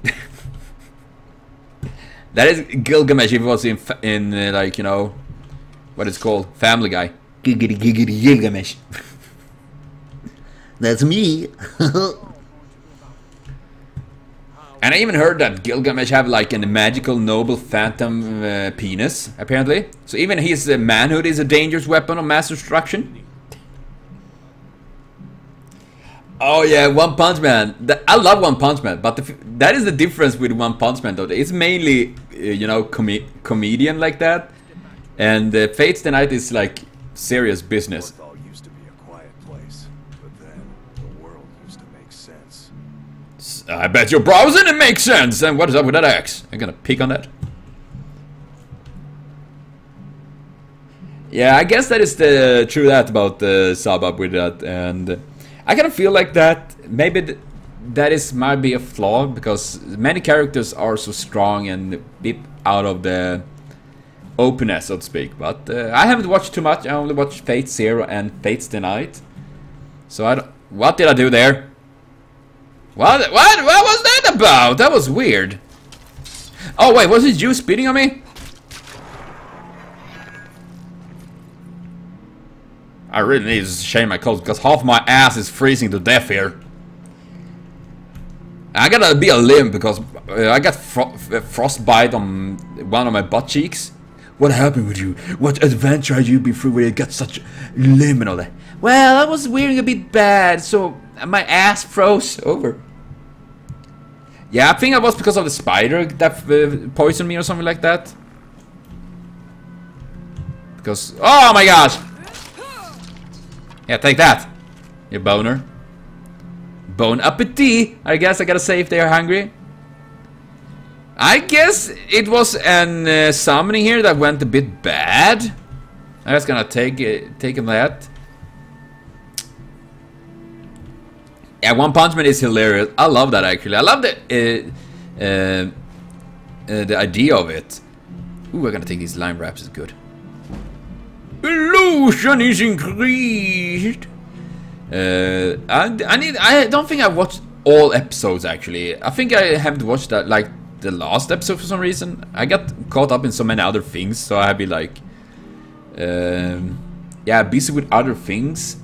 that is Gilgamesh if it was in in uh, like you know what it's called Family Guy. Giggity giggity Gilgamesh. That's me. And I even heard that Gilgamesh have like a magical noble phantom uh, penis, apparently. So even his uh, manhood is a dangerous weapon of mass destruction. Oh yeah, One Punch Man. I love One Punch Man, but the that is the difference with One Punch Man though. It's mainly, uh, you know, com- comedian like that. And uh, Fate/stay night is like serious business. Used to be a quiet place, but then the world used to make sense. I bet you're browsing it makes sense. And what is up with that axe? I'm gonna peek on that. Yeah, I guess that is the true that about the sub up with that, and I kind of feel like that maybe th that is might be a flaw because many characters are so strong and a out of the openness, so to speak. But uh, I haven't watched too much. I only watched Fate Zero and Fate/stay night. So I don't, what did I do there? What? What? What was that about? That was weird. Oh wait, was it you spitting on me? I really need to shave my clothes because half my ass is freezing to death here. I gotta be a limb because uh, I got fro frostbite on one of my butt cheeks. What happened with you? What adventure had you been through where you got such limb and all that? Well, I was wearing a bit bad, so my ass froze over. Yeah, I think it was because of the spider that uh, poisoned me or something like that. Because, oh my gosh! Yeah, take that, you boner. Bon appetit! I guess I gotta say if they are hungry. I guess it was an uh, summoning here that went a bit bad. I'm just gonna take it, take him that. Yeah, One Punch Man is hilarious. I love that actually. I love the uh, uh, uh, the idea of it. Ooh, we're gonna take these lime wraps. Is good. Illusion is increased. Uh, I, I need. I don't think I watched all episodes actually. I think I haven't watched that like the last episode for some reason. I got caught up in so many other things, so I'd be like, um, yeah, busy with other things.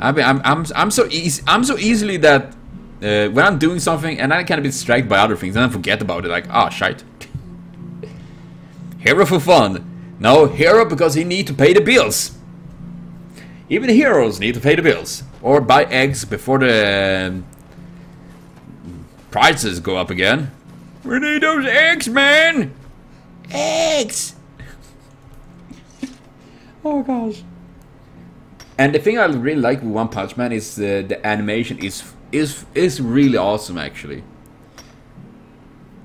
I mean, I'm I'm I'm so easy. I'm so easily that uh, when I'm doing something and I kind of be distracted by other things and I forget about it. Like, ah, shite. hero for fun. No, hero because he need to pay the bills. Even heroes need to pay the bills or buy eggs before the um, prices go up again. We need those eggs, man. Eggs. oh gosh. And the thing I really like with One Punch Man is uh, the animation is is is really awesome actually.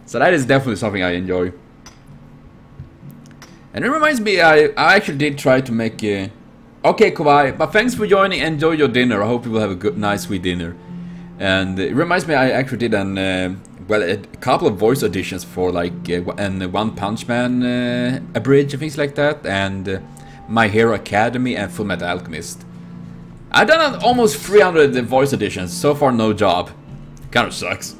So that is definitely something I enjoy. And it reminds me, I, I actually did try to make uh, Okay, Kawhi, but thanks for joining. Enjoy your dinner. I hope you will have a good, nice, sweet dinner. And it reminds me, I actually did an uh, well a couple of voice auditions for like uh, and One Punch Man uh, a bridge and things like that, and uh, My Hero Academy and Full Metal Alchemist. I've done almost 300 voice auditions so far, no job. Kind of sucks.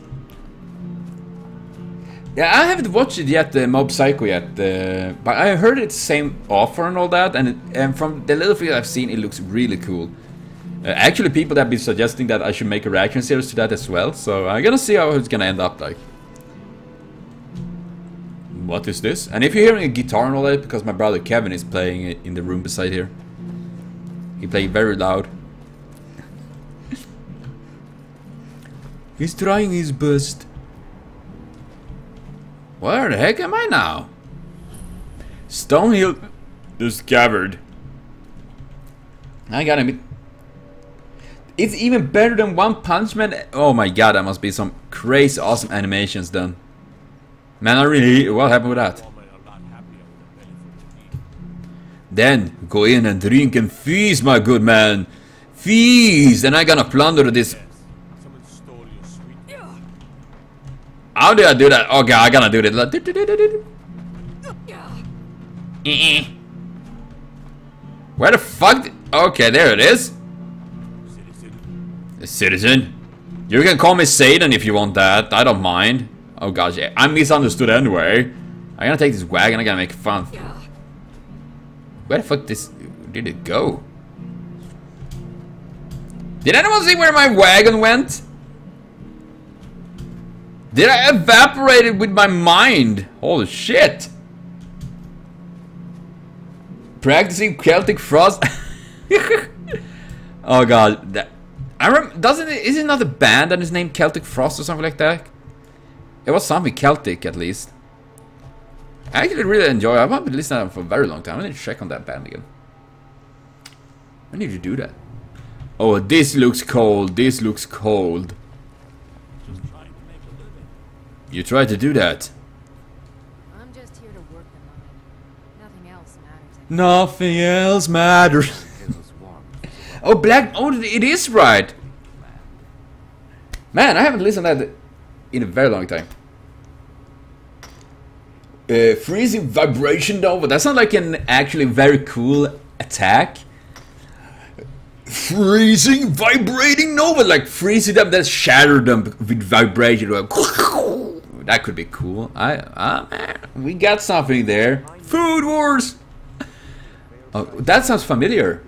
Yeah, I haven't watched it yet, uh, Mob Psycho yet, uh, but I heard it's same offer and all that, and, it, and from the little bit I've seen, it looks really cool. Uh, actually, people have been suggesting that I should make a reaction series to that as well, so I'm gonna see how it's gonna end up like. What is this? And if you're hearing a guitar and all that, because my brother Kevin is playing it in the room beside here. He played very loud. He's trying his best. Where the heck am I now? Stonehills discovered. I gotta admit. It's even better than One Punch Man. Oh my god, that must be some crazy awesome animations done. Man, I really. What happened with that? Then go in and drink and feast, my good man. Feast, and I'm gonna plunder this. How did I do that? Oh okay, I gotta do that. Eh-eh. Where the fuck? Okay, there it is. Citizen. You can call me Satan if you want that. I don't mind. Oh gosh, yeah. I'm misunderstood anyway. I'm gonna take this wagon. I gotta make fun. Where the fuck this did it go? Did anyone see where my wagon went? Did I evaporate it with my mind? Holy shit! Practicing Celtic Frost. oh god, that, I rem doesn't it, is it not a band that is named Celtic Frost or something like that? It was something Celtic at least. I actually really enjoy. I've not been listening to them for a very long time. I need to check on that band again. I need to do that. Oh, this looks cold. This looks cold. You tried to do that. I'm just here to work the mine. Nothing else matters. Nothing else matters. oh, Black. Oh, it is right. Man, I haven't listened to that in a very long time. Uh, freezing vibration Nova. That sounds like an actually very cool attack. Freezing vibrating Nova, like freezing them, then shatter them with vibration. That could be cool. I, uh, man, we got something there. Food Wars. Oh, that sounds familiar.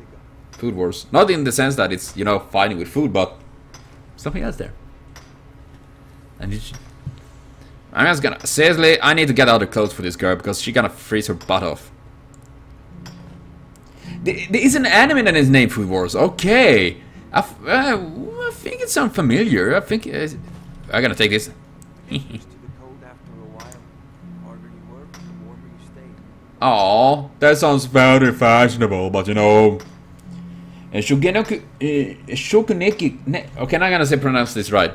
Food Wars, not in the sense that it's you know fighting with food, but something else there. And you, I'm just gonna seriously, I need to get other clothes for this girl because she's gonna freeze her butt off. There, is an anime that is named Food Wars. Okay, I, f- uh, I think it sounds familiar. I think uh, I gotta take this. Oh, that sounds very fashionable, but you know, Shogenoku, uh, Ne- okay, I'm gonna say pronounce this right.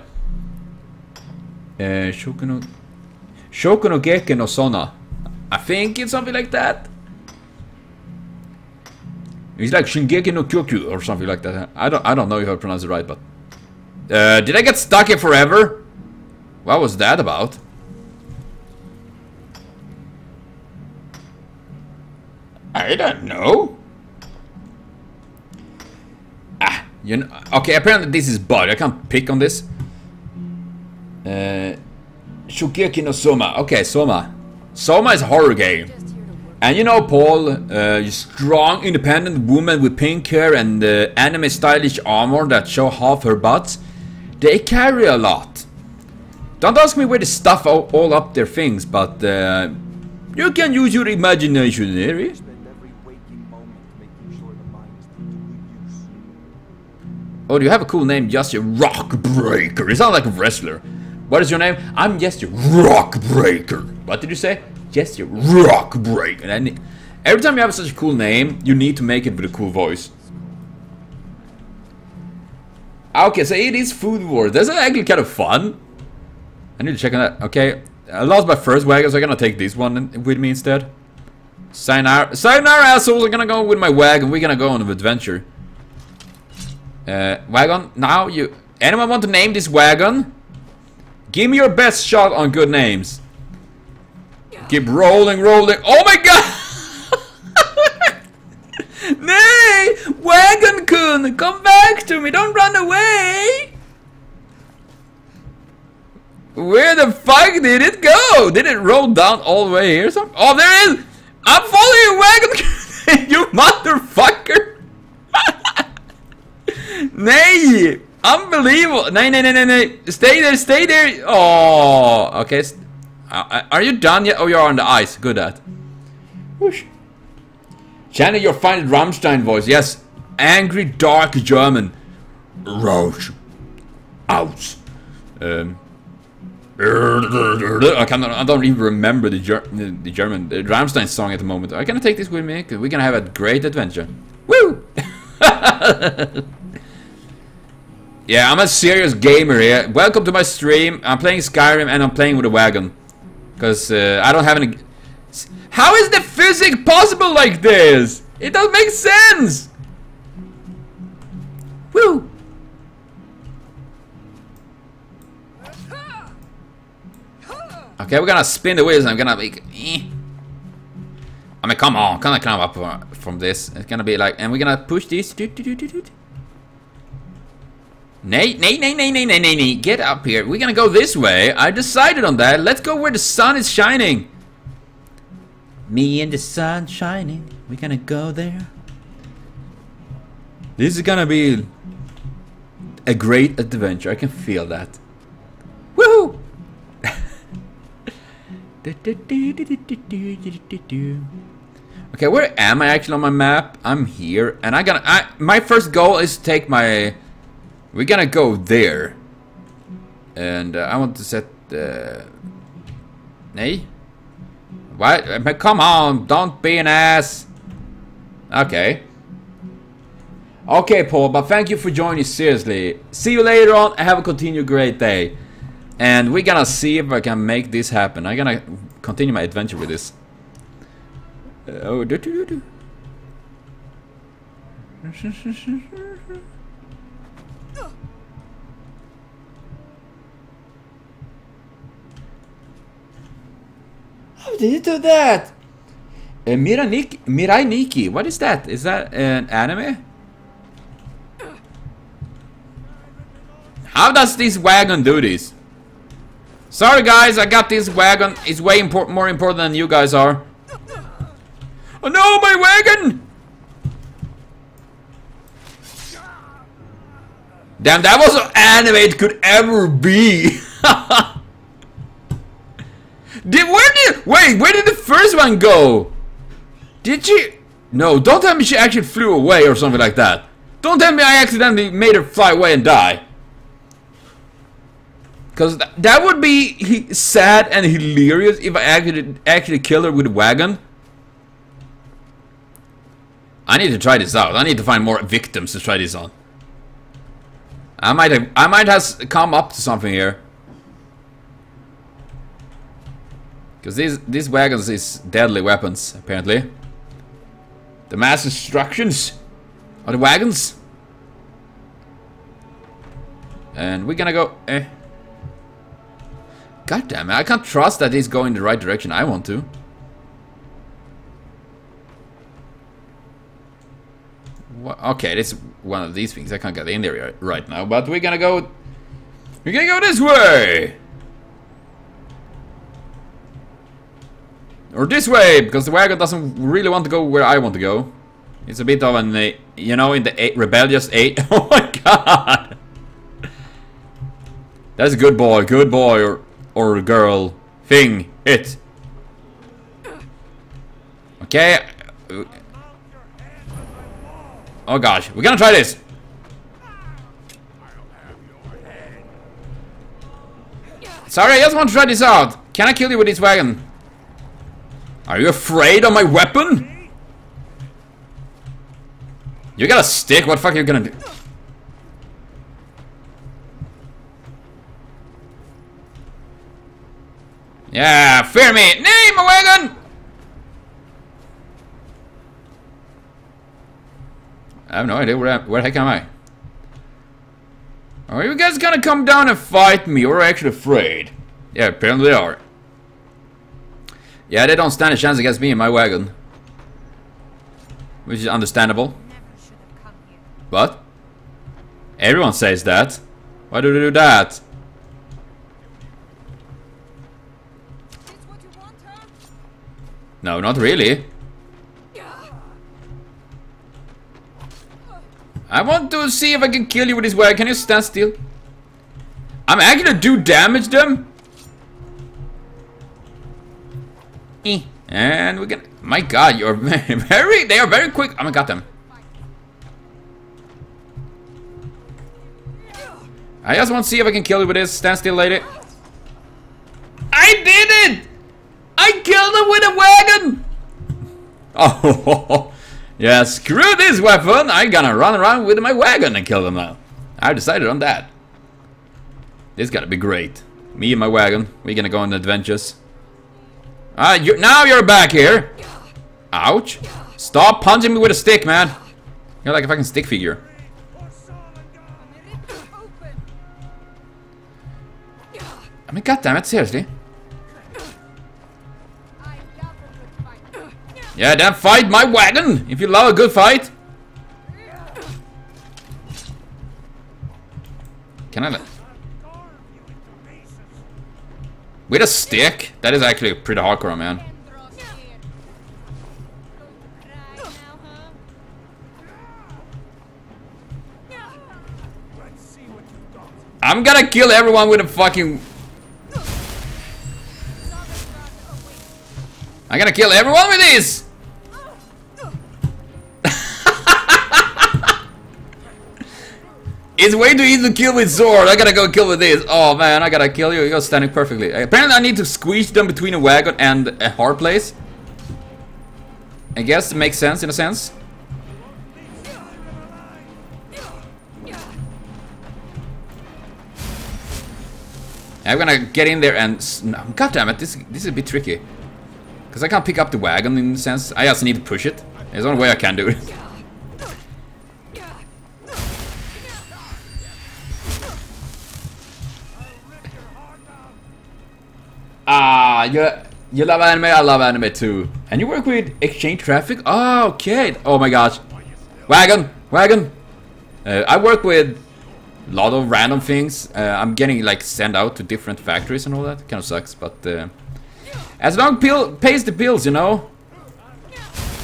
Uh, Shokuno, Shokunogeki no Sona. I think it's something like that. It's like Shingeki no Kyoku or something like that. I don't I don't know if I pronounced it right, but uh, did I get stuck here forever? What was that about? I don't know. You know. Okay, apparently this is bug. I can't pick on this. Uh, Shugeki no Soma. Okay, Soma. Soma is a horror game. And you know, Paul, uh, strong, independent woman with pink hair and uh, anime stylish armor that show half her butt. They carry a lot. Don't ask me where they stuff all, all up their things, but uh, you can use your imagination, Harry. Oh, do you have a cool name? Just your Rock Breaker. You sound like a wrestler. What is your name? I'm just your Rock Breaker. What did you say? Just your Rock Breaker. And I every time you have such a cool name, you need to make it with a cool voice. Ah, okay, so it is Food Wars. That's actually kind of fun. I need to check on that. Okay, I lost my first wagon, so I'm gonna take this one with me instead. Sayonara, sayonara assholes, I'm gonna go with my wagon. We're gonna go on an adventure. Uh, wagon, now you... Anyone want to name this wagon? Give me your best shot on good names. Keep rolling, rolling. Oh my god! Nay! Wagon kun! Come back to me! Don't run away! Where the fuck did it go? Did it roll down all the way here? or something? Oh, there it is! I'm following you, Wagon kun! you motherfucker! Nej! Unbelievable! Nej, nej, nej, nej, nej! Stay there, stay there! Oh, okay. Are you done yet? Oh, you're on the ice. Good at. Whoosh. Channel your fine Rammstein voice. Yes. Angry, dark German. Rausch. Aus. Um. I cannot. I don't even remember the, Ger the, German the Rammstein song at the moment. I'm gonna take this with me. we're gonna have a great adventure. Woo! Yeah, I'm a serious gamer here. Welcome to my stream. I'm playing Skyrim and I'm playing with a wagon. Because uh, I don't have any... How is the physics possible like this? It doesn't make sense! Woo! Okay, we're gonna spin the wheels I'm gonna make... Eh. I mean, come on, can I climb up from this? It's gonna be like... And we're gonna push this... Do, do, do, Nay, nay, nay, nay, nay, nay, nay, nay. Get up here. We're gonna go this way. I decided on that. Let's go where the sun is shining. Me and the sun shining. We're gonna go there. This is gonna be a great adventure. I can feel that. Woohoo! okay, where am I actually on my map? I'm here, and I gonna. I my first goal is to take my. We're gonna go there, and uh, I want to set. Uh, nay. What? Uh, Come on! Don't be an ass. Okay. Okay, Paul, but thank you for joining. Seriously. See you later on. Have a continued great day. And we're gonna see if I can make this happen. I'm gonna continue my adventure with this. Uh, oh, do do do do. How did you do that? Uh, Miraniki, Mirai Nikki, what is that? Is that an anime? How does this wagon do this? Sorry guys, I got this wagon. It's way more important than you guys are. Oh no, my wagon! Damn, that was an anime it could ever be. did where did wait? Where did the first one go? Did she? No, don't tell me she actually flew away or something like that. Don't tell me I accidentally made her fly away and die. Cause th that would be he sad and hilarious if I actually actually killed her with a wagon. I need to try this out. I need to find more victims to try this on. I might have, I might have come up to something here. Because these these wagons is deadly weapons, apparently. The mass destructions are the wagons. And we're gonna go eh. God damn it, I can't trust that he's going the right direction I want to. Wha- Okay, is one of these things. I can't get in there ri- right now, but we're gonna go. We're gonna go this way, or this way, because the wagon doesn't really want to go where I want to go. It's a bit of an, uh, you know, in the eight, rebellious eight. oh my god, that's a good boy, good boy, or or girl thing. It. Okay. Oh gosh, we're gonna try this. Sorry, I just want to try this out. Can I kill you with this wagon? Are you afraid of my weapon? You got a stick, what the fuck are you gonna do? Yeah, fear me! Name my wagon! I have no idea where, I- where the heck am I? Are you guys gonna come down and fight me, or are you actually afraid? Yeah, apparently they are. Yeah, they don't stand a chance against me and my wagon. Which is understandable. What? Everyone says that. Why do they do that? No, not really. I want to see if I can kill you with this wagon. Can you stand still? I'm actually do damage them. And we can. My God, you're very, very. They are very quick. Oh my God, them. I just want to see if I can kill you with this. Stand still, lady. I did it! I killed him with a wagon! Oh, yeah, screw this weapon! I'm gonna run around with my wagon and kill them now. I decided on that. This gotta be great. Me and my wagon, we're gonna go on adventures. Ah, you now you're back here! Ouch! Stop punching me with a stick, man! You're like a fucking stick figure. I mean, God damn goddammit, seriously? Yeah, then fight my wagon! If you love a good fight! Can I... With a stick? That is actually pretty hardcore, man. I'm gonna kill everyone with a fucking... I'm gonna kill everyone with this! It's way too easy to kill with sword. I gotta go kill with this. Oh man, I gotta kill you. You're standing perfectly. Apparently I need to squeeze them between a wagon and a hard place. I guess it makes sense in a sense. I'm gonna get in there and... God damn it, this, this is a bit tricky. Because I can't pick up the wagon in a sense. I just need to push it. There's only way I can do it. Ah, you, you love anime, I love anime too. And you work with exchange traffic? Oh, okay. Oh my gosh. Wagon, wagon. Uh, I work with a lot of random things. Uh, I'm getting like sent out to different factories and all that. Kind of sucks, but uh, as long pill pays the bills, you know.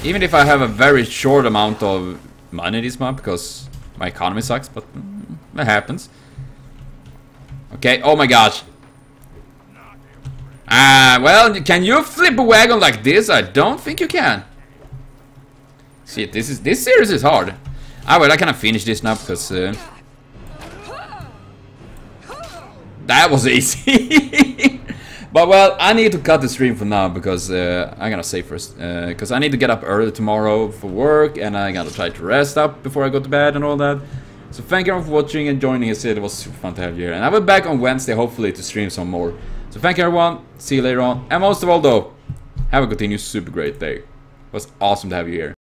Even if I have a very short amount of money this month because my economy sucks, but mm, that happens. Okay. Oh my gosh. Uh, well, can you flip a wagon like this? I don't think you can. See, this is this series is hard. Ah, well, I cannot finish this now because uh, that was easy. but well, I need to cut the stream for now because uh, I'm gonna say first uh, because I need to get up early tomorrow for work and I gotta try to rest up before I go to bed and all that. So thank you all for watching and joining us. It was super fun to have you here, and I'll be back on Wednesday hopefully to stream some more. So thank you everyone, see you later on, and most of all though, have a continued super great day. It was awesome to have you here.